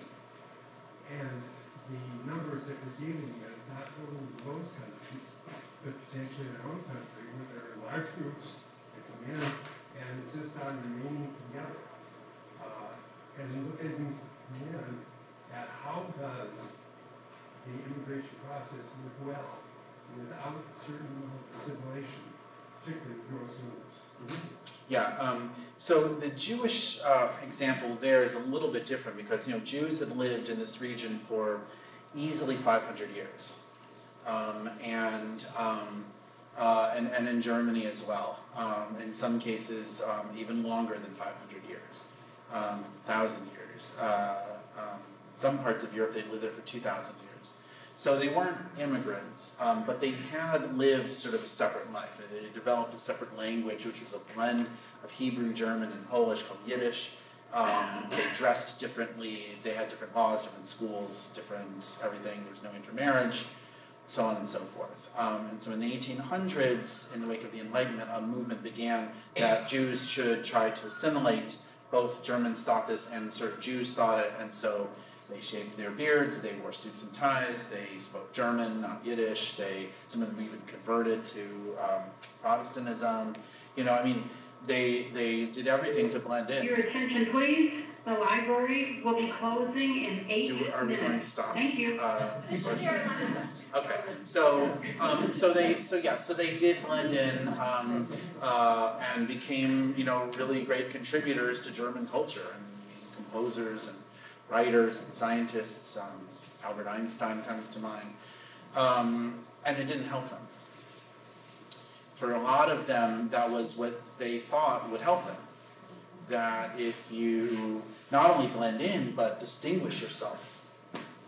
and the numbers that we're dealing with, not only in those countries, but potentially in our own country, where there are large groups that come in and insist on remaining together. Uh, and looking in at how does the immigration process work well without a certain level of assimilation, moves. Yeah, um, so the Jewish uh, example there is a little bit different because you know Jews have lived in this region for easily 500 years, um, and, um, uh, and and in Germany as well. Um, in some cases, um, even longer than 500 years, um, thousand years. Uh, some parts of Europe they lived there for 2,000 years. So they weren't immigrants, um, but they had lived sort of a separate life. They developed a separate language, which was a blend of Hebrew, German, and Polish called Yiddish. Um, they dressed differently. They had different laws, different schools, different everything. There was no intermarriage, so on and so forth. Um, and so in the 1800s, in the wake of the Enlightenment, a movement began that Jews should try to assimilate. Both Germans thought this, and sort of Jews thought it, and so they shaved their beards, they wore suits and ties, they spoke German, not Yiddish, they, some of them even converted to um, Protestantism. You know, I mean, they, they did everything to blend in. Your attention, please. The library will be closing in eight Do, are we going to minutes. stop? Thank you. Uh, That should be our last question. Okay, so, um, so they, so yeah, so they did blend in, um, uh, and became, you know, really great contributors to German culture and composers and writers and scientists, um, Albert Einstein comes to mind. Um, and it didn't help them. For a lot of them, that was what they thought would help them. That if you not only blend in, but distinguish yourself,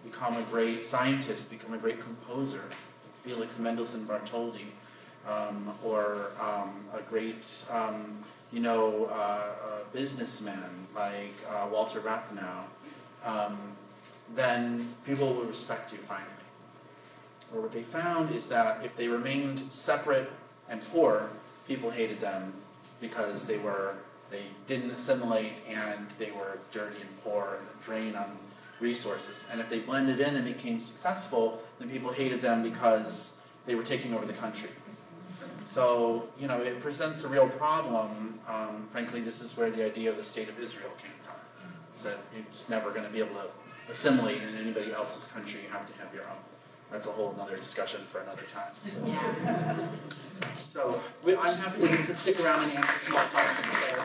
become a great scientist, become a great composer, Felix Mendelssohn Bartholdy, um, or um, a great, um, you know, uh, uh, businessman like uh, Walter Rathenau, um, then people will respect you finally. Or what they found is that if they remained separate and poor, people hated them because they were they didn't assimilate and they were dirty and poor and a drain on resources. And if they blended in and became successful, then people hated them because they were taking over the country. So, you know, it presents a real problem. Um, frankly, this is where the idea of the state of Israel came. Is that you're just never going to be able to assimilate in anybody else's country, you have to have your own. That's a whole other discussion for another time. So, we, I'm happy to stick around and answer some more questions. So,